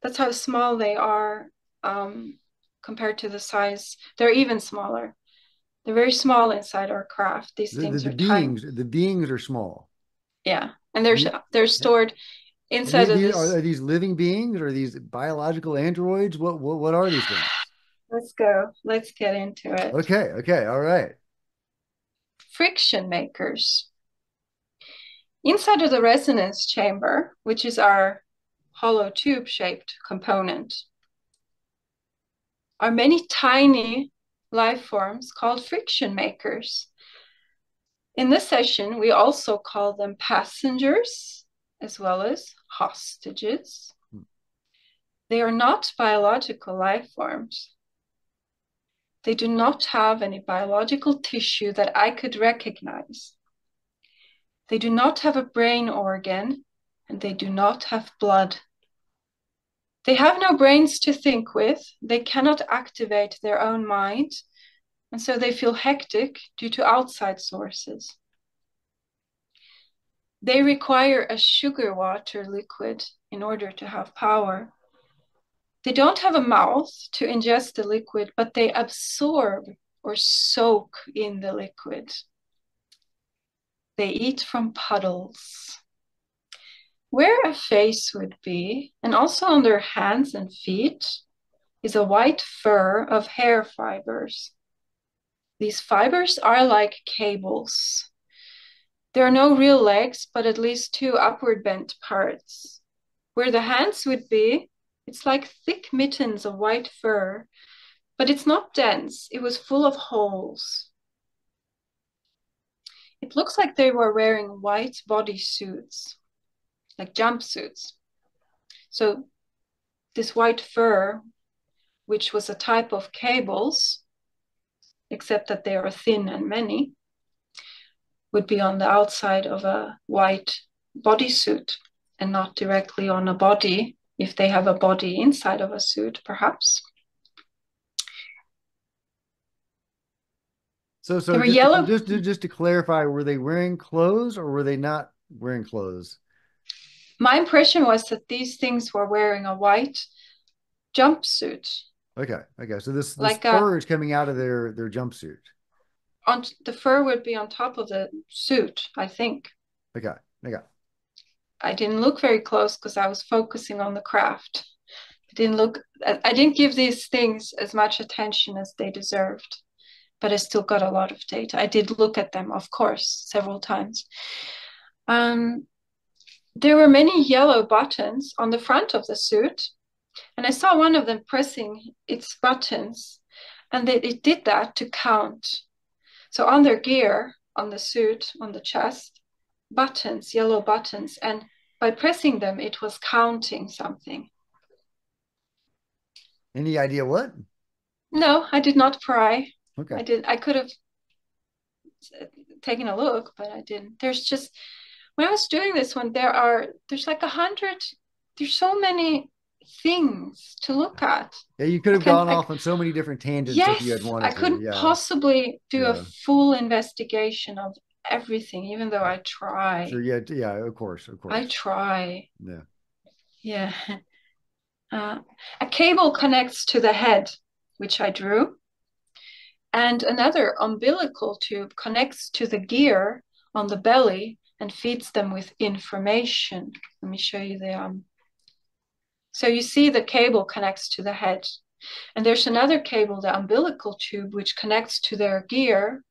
That's how small they are um, compared to the size. They're even smaller. They're very small inside our craft. These the, things the, the are beings. The beings are small. Yeah, and they're they're stored inside of this. Are, are these living beings? Or are these biological androids? What what what are these things? Let's go. Let's get into it. Okay. Okay. All right. Friction makers. Inside of the resonance chamber, which is our hollow tube shaped component, are many tiny life forms called friction makers. In this session, we also call them passengers as well as hostages. Hmm. They are not biological life forms. They do not have any biological tissue that I could recognize. They do not have a brain organ and they do not have blood. They have no brains to think with, they cannot activate their own mind, and so they feel hectic due to outside sources. They require a sugar water liquid in order to have power. They don't have a mouth to ingest the liquid, but they absorb or soak in the liquid. They eat from puddles. Where a face would be, and also on their hands and feet, is a white fur of hair fibers. These fibers are like cables. There are no real legs, but at least two upward bent parts. Where the hands would be, it's like thick mittens of white fur, but it's not dense. It was full of holes. It looks like they were wearing white body suits, like jumpsuits. So this white fur, which was a type of cables, except that they are thin and many, would be on the outside of a white bodysuit and not directly on a body if they have a body inside of a suit, perhaps. So, so just, yellow... just, to, just to clarify, were they wearing clothes or were they not wearing clothes? My impression was that these things were wearing a white jumpsuit. Okay, okay. So this, this like fur a, is coming out of their their jumpsuit. On the fur would be on top of the suit, I think. Okay, okay. I didn't look very close because I was focusing on the craft. I didn't look. I didn't give these things as much attention as they deserved, but I still got a lot of data. I did look at them, of course, several times. Um, there were many yellow buttons on the front of the suit, and I saw one of them pressing its buttons, and they, it did that to count. So on their gear, on the suit, on the chest, buttons, yellow buttons, and by pressing them, it was counting something. Any idea what? No, I did not pry. Okay. I did. I could have taken a look, but I didn't. There's just when I was doing this one, there are there's like a hundred. There's so many things to look at. Yeah, you could have gone I, off on so many different tangents yes, if you had wanted to. I couldn't yeah. possibly do yeah. a full investigation of everything, even though I try. Sure, yeah, yeah, of course, of course. I try. Yeah. Yeah. <laughs> Uh, a cable connects to the head, which I drew, and another umbilical tube connects to the gear on the belly and feeds them with information. Let me show you the um. So you see the cable connects to the head. And there's another cable, the umbilical tube, which connects to their gear,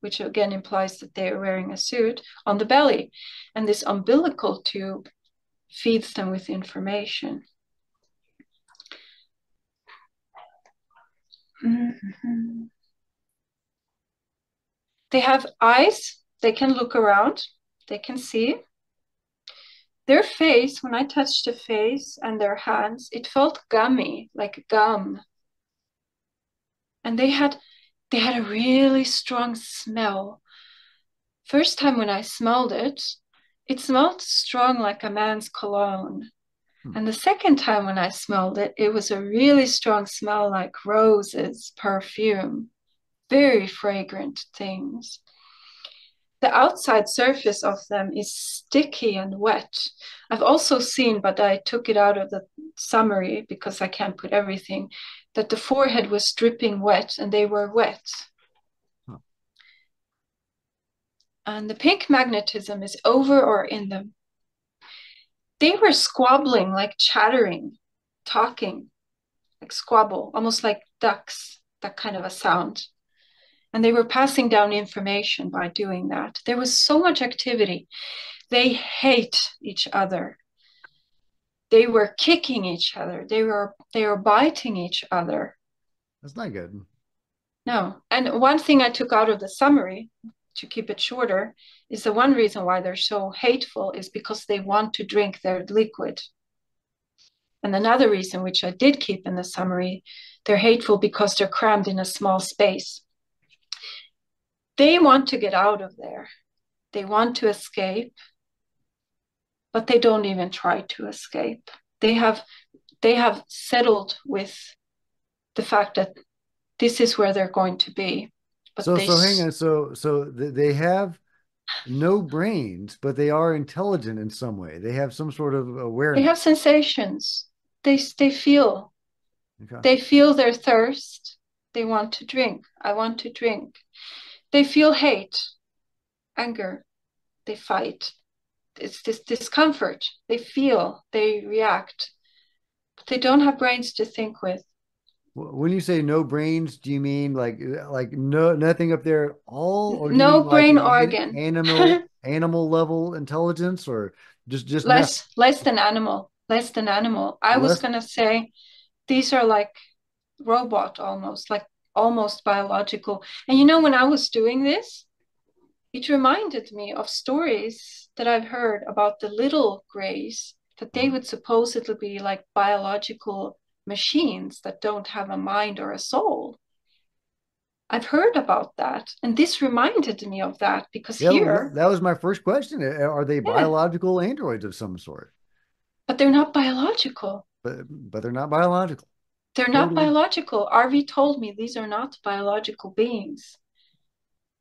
which again implies that they are wearing a suit, on the belly. And this umbilical tube feeds them with information. Mm-hmm. They have eyes, they can look around, they can see. Their face, when I touched the face and their hands, it felt gummy, like gum. And they had they had a really strong smell. First time when I smelled it, it smelled strong like a man's cologne. Hmm. And the second time when I smelled it, it was a really strong smell like roses, perfume, very fragrant things. The outside surface of them is sticky and wet. I've also seen, but I took it out of the summary because I can't put everything, that the forehead was dripping wet and they were wet. And the pink magnetism is over or in them. They were squabbling, like chattering, talking, like squabble, almost like ducks, that kind of a sound. And they were passing down information by doing that. There was so much activity. They hate each other. They were kicking each other. They were they were biting each other. That's not good. No. And one thing I took out of the summary to keep it shorter is the one reason why they're so hateful is because they want to drink their liquid. And another reason, which I did keep in the summary, they're hateful because they're crammed in a small space. They want to get out of there. They want to escape, but they don't even try to escape. They have they have settled with the fact that this is where they're going to be. But so so hang on. So so they have no brains, but they are intelligent in some way. They have some sort of awareness. They have sensations. They they feel. Okay. They feel their thirst. They want to drink. I want to drink. They feel hate, anger. They fight. It's this discomfort. They feel. They react. But they don't have brains to think with. When you say no brains, do you mean like like no nothing up there at all? no brain like organ. Animal <laughs> animal level intelligence, or just just less less than animal, less than animal. I less... was gonna say these are like robot almost, like almost biological. And you know, when I was doing this, it reminded me of stories that I've heard about the little grays that they mm-hmm. would supposedly be like biological machines that don't have a mind or a soul. I've heard about that. And this reminded me of that because yeah, here. That was my first question. Are they yeah. biological androids of some sort? But they're not biological. But, but they're not biological. They're totally. not biological. RV told me these are not biological beings.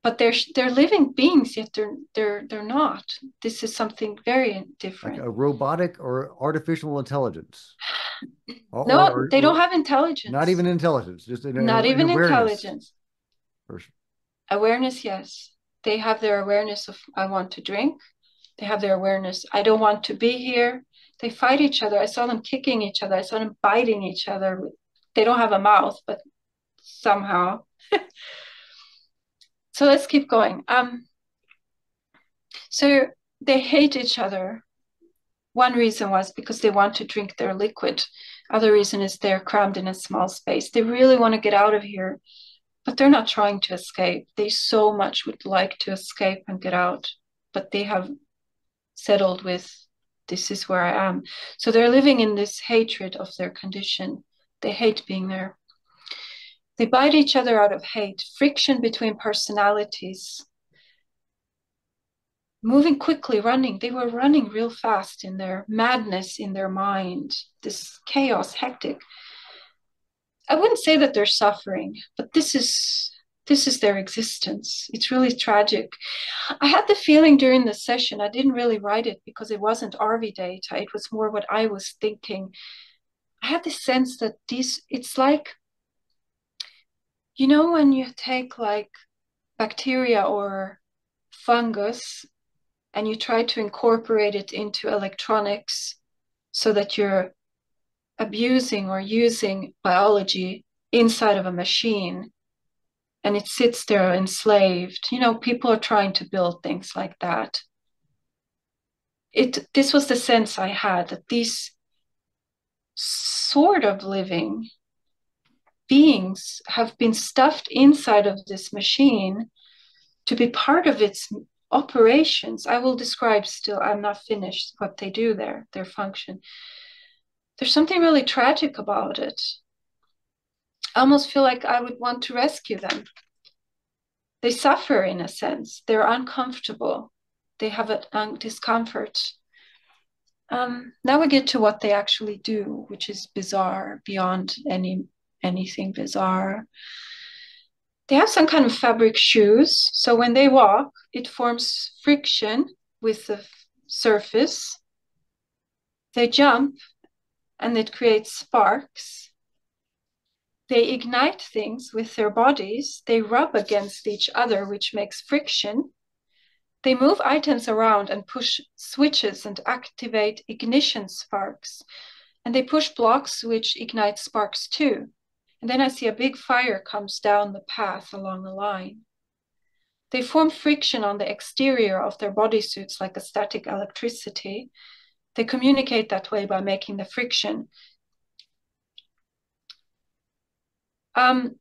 But they're they're living beings, yet they're they're they're not. This is something very different. Like a robotic or artificial intelligence. <laughs> no, or, they don't have intelligence. Not even intelligence, just an, not an even intelligence. Person. Awareness, yes. They have their awareness of I want to drink. They have their awareness. I don't want to be here. They fight each other. I saw them kicking each other. I saw them biting each other. They don't have a mouth, but somehow. <laughs> so let's keep going. Um, so they hate each other one reason was because they want to drink their liquid. Other reason is they're crammed in a small space. They really want to get out of here, but they're not trying to escape. They so much would like to escape and get out, but they have settled with this is where I am. So they're living in this hatred of their condition. They hate being there. They bite each other out of hate, friction between personalities, moving quickly, running. They were running real fast in their madness in their mind, this chaos, hectic. I wouldn't say that they're suffering, but this is this is their existence. It's really tragic. I had the feeling during the session, I didn't really write it because it wasn't RV data, it was more what I was thinking. I had the sense that these, it's like, you know, when you take like bacteria or fungus and you try to incorporate it into electronics so that you're abusing or using biology inside of a machine and it sits there enslaved you know people are trying to build things like that. It this was the sense i had that these sort of living beings have been stuffed inside of this machine to be part of its operations. I will describe still i'm not finished what they do there their function. There's something really tragic about it. I almost feel like i would want to rescue them. They suffer in a sense. They're uncomfortable. They have a discomfort. Um, now we get to what they actually do which is bizarre beyond any anything bizarre they have some kind of fabric shoes. So when they walk, it forms friction with the surface. They jump and it creates sparks. They ignite things with their bodies. They rub against each other, which makes friction. They move items around and push switches and activate ignition sparks. And they push blocks, which ignite sparks too. And then I see a big fire comes down the path along the line. They form friction on the exterior of their bodysuits like a static electricity. They communicate that way by making the friction. Um,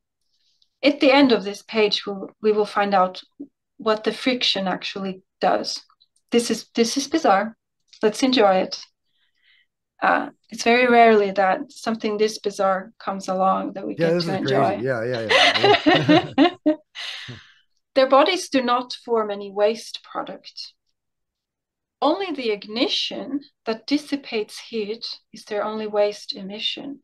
at the end of this page, we'll, we will find out what the friction actually does. This is this is bizarre. Let's enjoy it uh, it's very rarely that something this bizarre comes along that we yeah, get to enjoy. Crazy. Yeah, yeah, yeah. <laughs> Their bodies do not form any waste product. Only the ignition that dissipates heat is their only waste emission.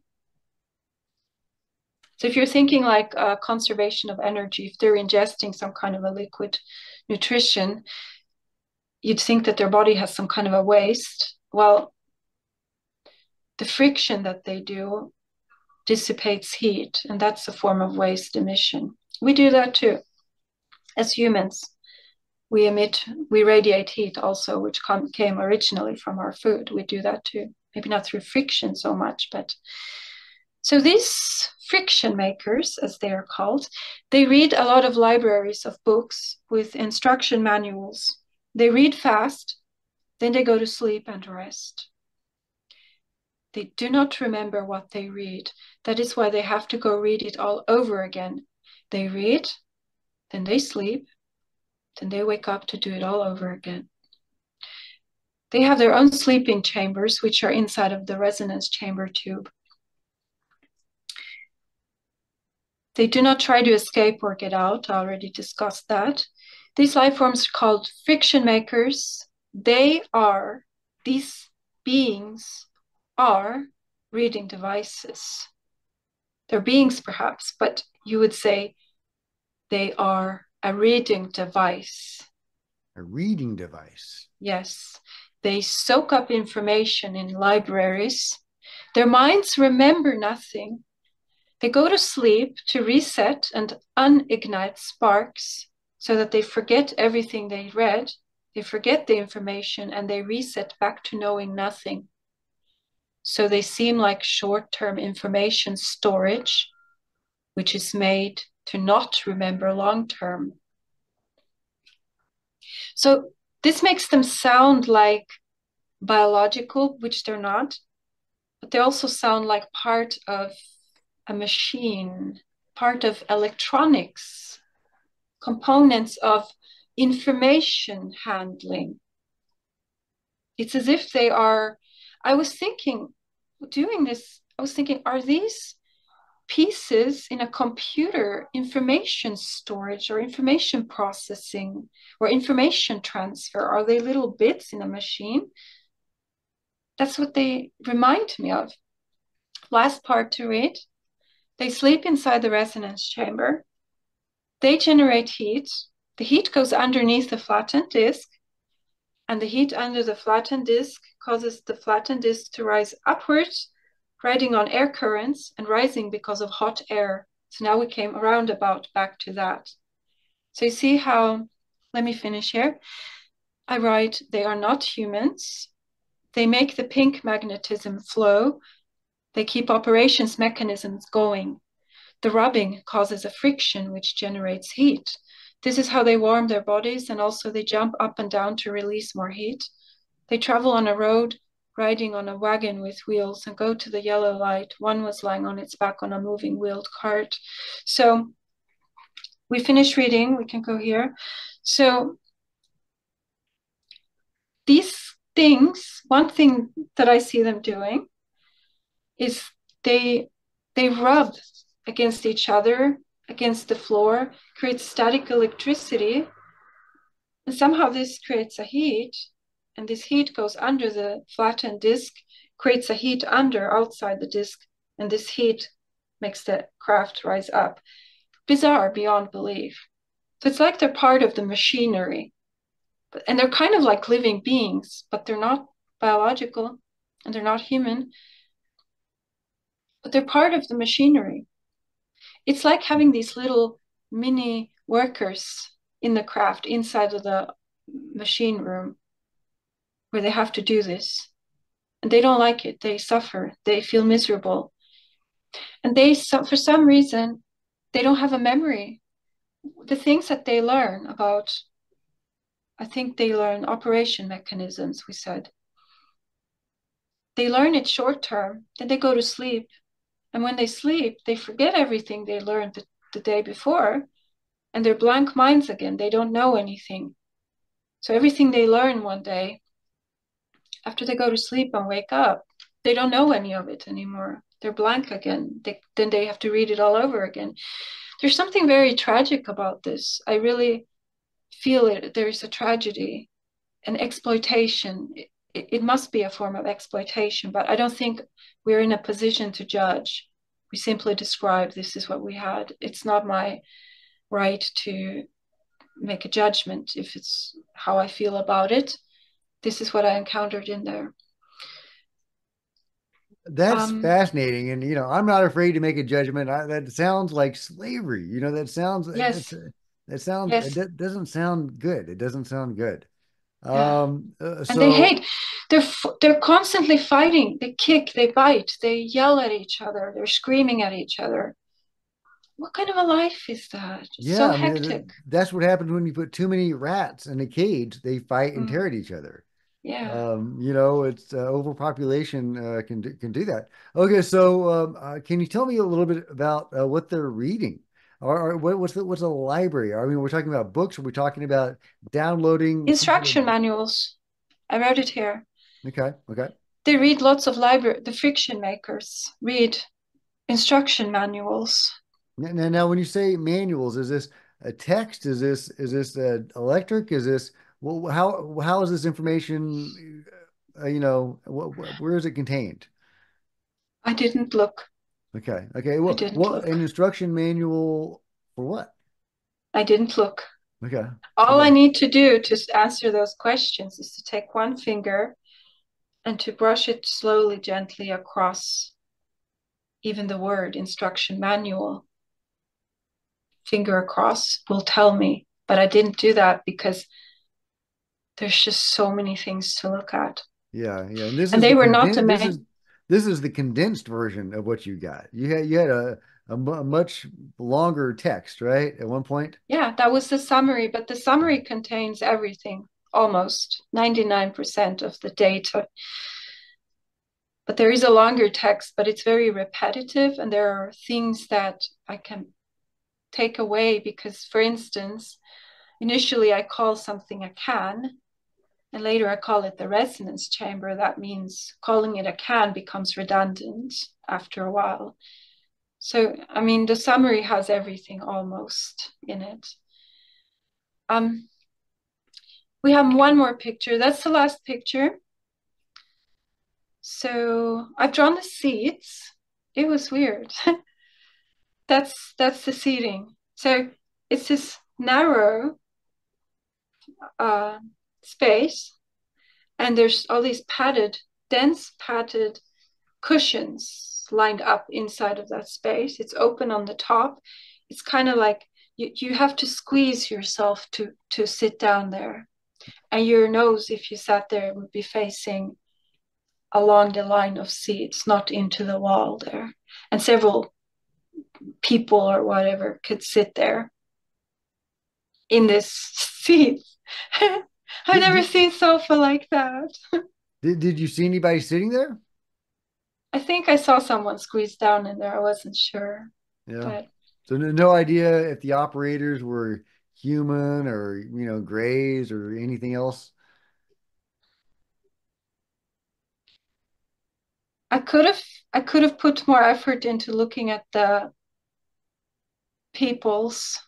So if you're thinking like uh, conservation of energy, if they're ingesting some kind of a liquid nutrition, you'd think that their body has some kind of a waste. Well, the friction that they do dissipates heat, and that's a form of waste emission. We do that too. As humans, we emit, we radiate heat also, which com- came originally from our food. We do that too. Maybe not through friction so much, but so these friction makers, as they are called, they read a lot of libraries of books with instruction manuals. They read fast, then they go to sleep and rest. They do not remember what they read. That is why they have to go read it all over again. They read, then they sleep, then they wake up to do it all over again. They have their own sleeping chambers, which are inside of the resonance chamber tube. They do not try to escape or get out. I already discussed that. These life forms are called friction makers. They are, these beings are reading devices. They're beings, perhaps, but you would say they are a reading device. A reading device. Yes. They soak up information in libraries. Their minds remember nothing. They go to sleep to reset and unignite sparks so that they forget everything they read, they forget the information, and they reset back to knowing nothing. So they seem like short term information storage, which is made to not remember long term. So this makes them sound like biological, which they're not, but they also sound like part of a machine, part of electronics, components of information handling. It's as if they are, I was thinking, doing this, I was thinking, are these pieces in a computer information storage or information processing or information transfer? Are they little bits in a machine? That's what they remind me of. Last part to read. They sleep inside the resonance chamber. They generate heat. The heat goes underneath the flattened disk, and the heat under the flattened disk causes the flattened disk to rise upwards, riding on air currents and rising because of hot air. So now we came around about back to that. So you see how, let me finish here. I write, they are not humans. They make the pink magnetism flow they keep operations mechanisms going. The rubbing causes a friction which generates heat. This is how they warm their bodies and also they jump up and down to release more heat. They travel on a road, riding on a wagon with wheels and go to the yellow light. One was lying on its back on a moving wheeled cart. So we finish reading, we can go here. So these things, one thing that I see them doing is they they rub against each other, against the floor, creates static electricity. And somehow this creates a heat, and this heat goes under the flattened disk, creates a heat under outside the disk, and this heat makes the craft rise up. Bizarre beyond belief. So it's like they're part of the machinery. And they're kind of like living beings, but they're not biological and they're not human but they're part of the machinery. It's like having these little mini workers in the craft inside of the machine room where they have to do this. And they don't like it. They suffer. They feel miserable. And they, for some reason, they don't have a memory. The things that they learn about, I think they learn operation mechanisms, we said. They learn it short term, then they go to sleep, and when they sleep, they forget everything they learned the, the day before and they're blank minds again. They don't know anything. So everything they learn one day, after they go to sleep and wake up, they don't know any of it anymore. They're blank again. They, then they have to read it all over again. There's something very tragic about this. I really feel it. There's a tragedy, an exploitation. It, it must be a form of exploitation, but I don't think we're in a position to judge. We simply describe this is what we had. It's not my right to make a judgment if it's how I feel about it. This is what I encountered in there. That's um, fascinating, and you know, I'm not afraid to make a judgment. I, that sounds like slavery. You know, that sounds yes. That sounds. Yes. It doesn't sound good. It doesn't sound good. Yeah. Um, uh, so, and they hate. They're they're constantly fighting. They kick. They bite. They yell at each other. They're screaming at each other. What kind of a life is that? yeah, so hectic. mean, that's what happens when you put too many rats in a cage. They fight and mm. tear at each other. Yeah. Um, you know, it's uh, overpopulation uh, can do, can do that. Okay, so um, uh, can you tell me a little bit about uh, what they're reading? Or, or what's the what's a library? I mean, we're talking about books. Are we talking about downloading instruction manuals? I wrote it here. Okay. Okay. They read lots of library. The friction makers read instruction manuals. Now, now, when you say manuals, is this a text? Is this is this uh, electric? Is this well, how how is this information? Uh, you know, wh- where is it contained? I didn't look. Okay. Okay. Well, what an instruction manual for what? I didn't look. Okay. All okay. I need to do to answer those questions is to take one finger and to brush it slowly, gently across even the word instruction manual. Finger across will tell me, but I didn't do that because there's just so many things to look at. Yeah, yeah, and, and they were not the main. This is the condensed version of what you got. You had you had a, a, a much longer text, right? At one point. Yeah, that was the summary, but the summary contains everything, almost 99% of the data. But there is a longer text, but it's very repetitive, and there are things that I can take away because, for instance, initially I call something a can, and later I call it the resonance chamber. That means calling it a can becomes redundant after a while. So, I mean, the summary has everything almost in it. Um, we have one more picture. That's the last picture. So I've drawn the seats. It was weird. <laughs> that's that's the seating. So it's this narrow uh, space and there's all these padded dense padded cushions lined up inside of that space. It's open on the top. It's kind of like you, you have to squeeze yourself to to sit down there. And your nose if you sat there would be facing along the line of seats not into the wall there. And several people or whatever could sit there in this <laughs> seat I've never seen sofa like that. <laughs> did, did you see anybody sitting there? I think I saw someone squeezed down in there. I wasn't sure. Yeah. But... So no, no idea if the operators were human or you know grays or anything else. I could have I could have put more effort into looking at the people's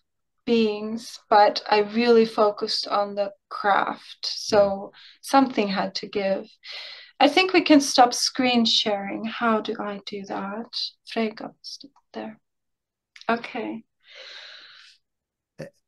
beings, but I really focused on the craft. So something had to give. I think we can stop screen sharing. How do I do that? Frega, there. Okay.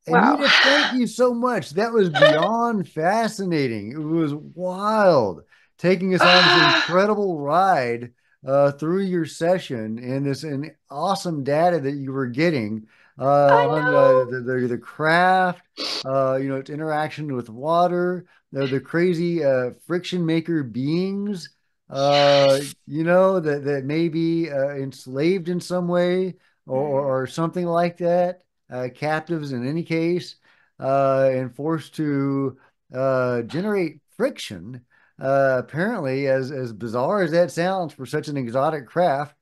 Anita, wow. thank you so much. That was beyond <laughs> fascinating. It was wild taking us on this <sighs> incredible ride uh, through your session and this and awesome data that you were getting uh, on uh, the, the, the craft, uh, you know, its interaction with water, the, the crazy uh, friction maker beings, uh, yes. you know, that, that may be uh, enslaved in some way or, mm. or something like that, uh, captives in any case, uh, and forced to uh, generate friction. Uh, apparently, as as bizarre as that sounds for such an exotic craft,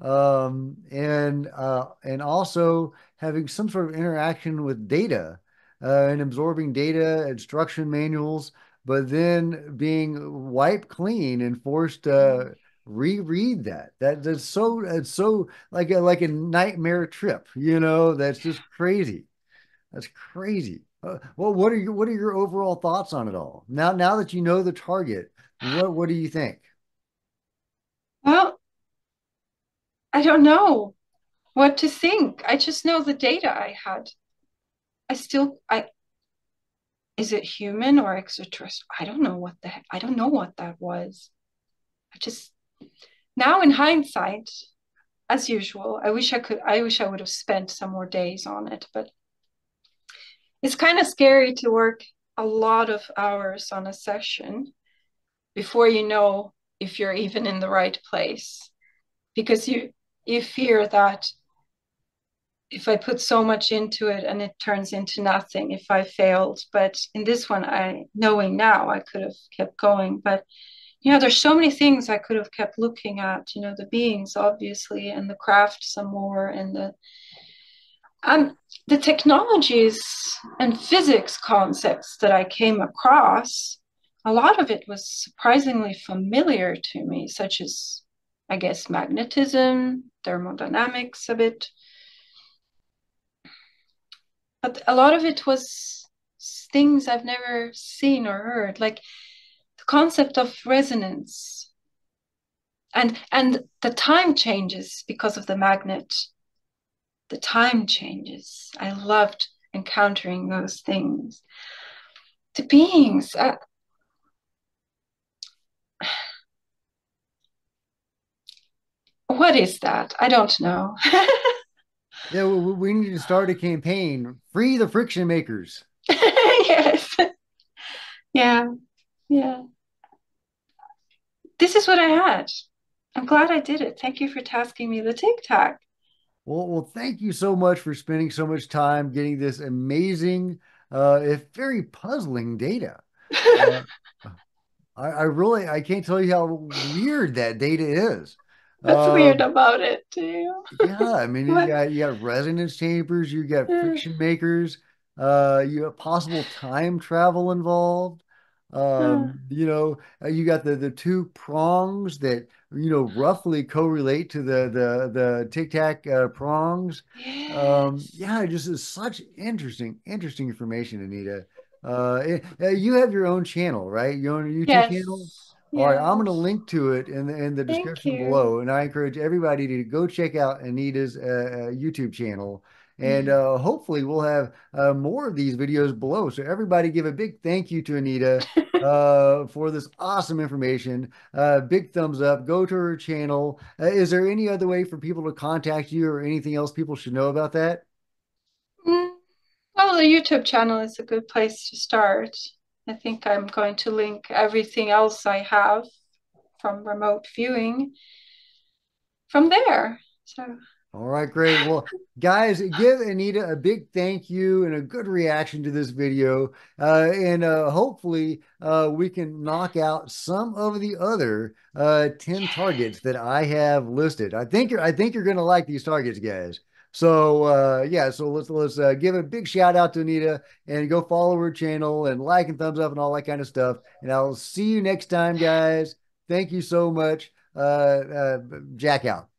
um, and uh, and also having some sort of interaction with data uh, and absorbing data, instruction manuals, but then being wiped clean and forced to mm-hmm. reread that. that. That's so it's so like a like a nightmare trip, you know. That's just crazy. That's crazy. Uh, well, what are your what are your overall thoughts on it all now? Now that you know the target, what what do you think? Well, I don't know what to think. I just know the data I had. I still I is it human or extraterrestrial? I don't know what the I don't know what that was. I just now in hindsight, as usual, I wish I could I wish I would have spent some more days on it, but it's kind of scary to work a lot of hours on a session before you know if you're even in the right place because you you fear that if I put so much into it and it turns into nothing if I failed. But in this one, I knowing now I could have kept going. But you know, there's so many things I could have kept looking at, you know, the beings obviously and the craft some more and the um the technologies and physics concepts that I came across, a lot of it was surprisingly familiar to me, such as I guess magnetism, thermodynamics a bit, but a lot of it was things I've never seen or heard, like the concept of resonance. And and the time changes because of the magnet. The time changes. I loved encountering those things. The beings. Uh, <sighs> what is that? I don't know. <laughs> Yeah, we, we need to start a campaign. Free the friction makers. <laughs> yes. Yeah. Yeah. This is what I had. I'm glad I did it. Thank you for tasking me the tic-tac. Well, well, thank you so much for spending so much time getting this amazing, uh, if very puzzling data. <laughs> Uh, I, I really, I can't tell you how weird that data is. That's um, weird about it too. yeah, I mean, <laughs> you got you got resonance chambers, you got friction makers, uh, you have possible time travel involved. Um, you know, uh, you got the the two prongs that you know roughly correlate to the the the tic tac uh, prongs. Yes. Um, yeah, just is such interesting interesting information, Anita. Uh, eh, eh, you have your own channel, right? Your own YouTube yes. channel. All right, I'm going to link to it in the in the description below, and I encourage everybody to go check out Anita's uh, uh YouTube channel, and mm-hmm. uh, hopefully we'll have uh, more of these videos below. So everybody, give a big thank you to Anita <laughs> uh, for this awesome information. Uh, big thumbs up. Go to her channel. is there any other way for people to contact you, or anything else people should know about that? Mm, well, the YouTube channel is a good place to start. I think I'm going to link everything else I have from remote viewing from there. So. All right, great. Well, guys, give Anita a big thank you and a good reaction to this video. Uh, and uh, hopefully uh, we can knock out some of the other uh, 10 targets that I have listed. I think I think you're going to like these targets, guys. So uh, yeah, so let's let's uh, give a big shout out to Anita and go follow her channel and like and thumbs up and all that kind of stuff. And I'll see you next time, guys. Thank you so much. Uh, uh, Jack out.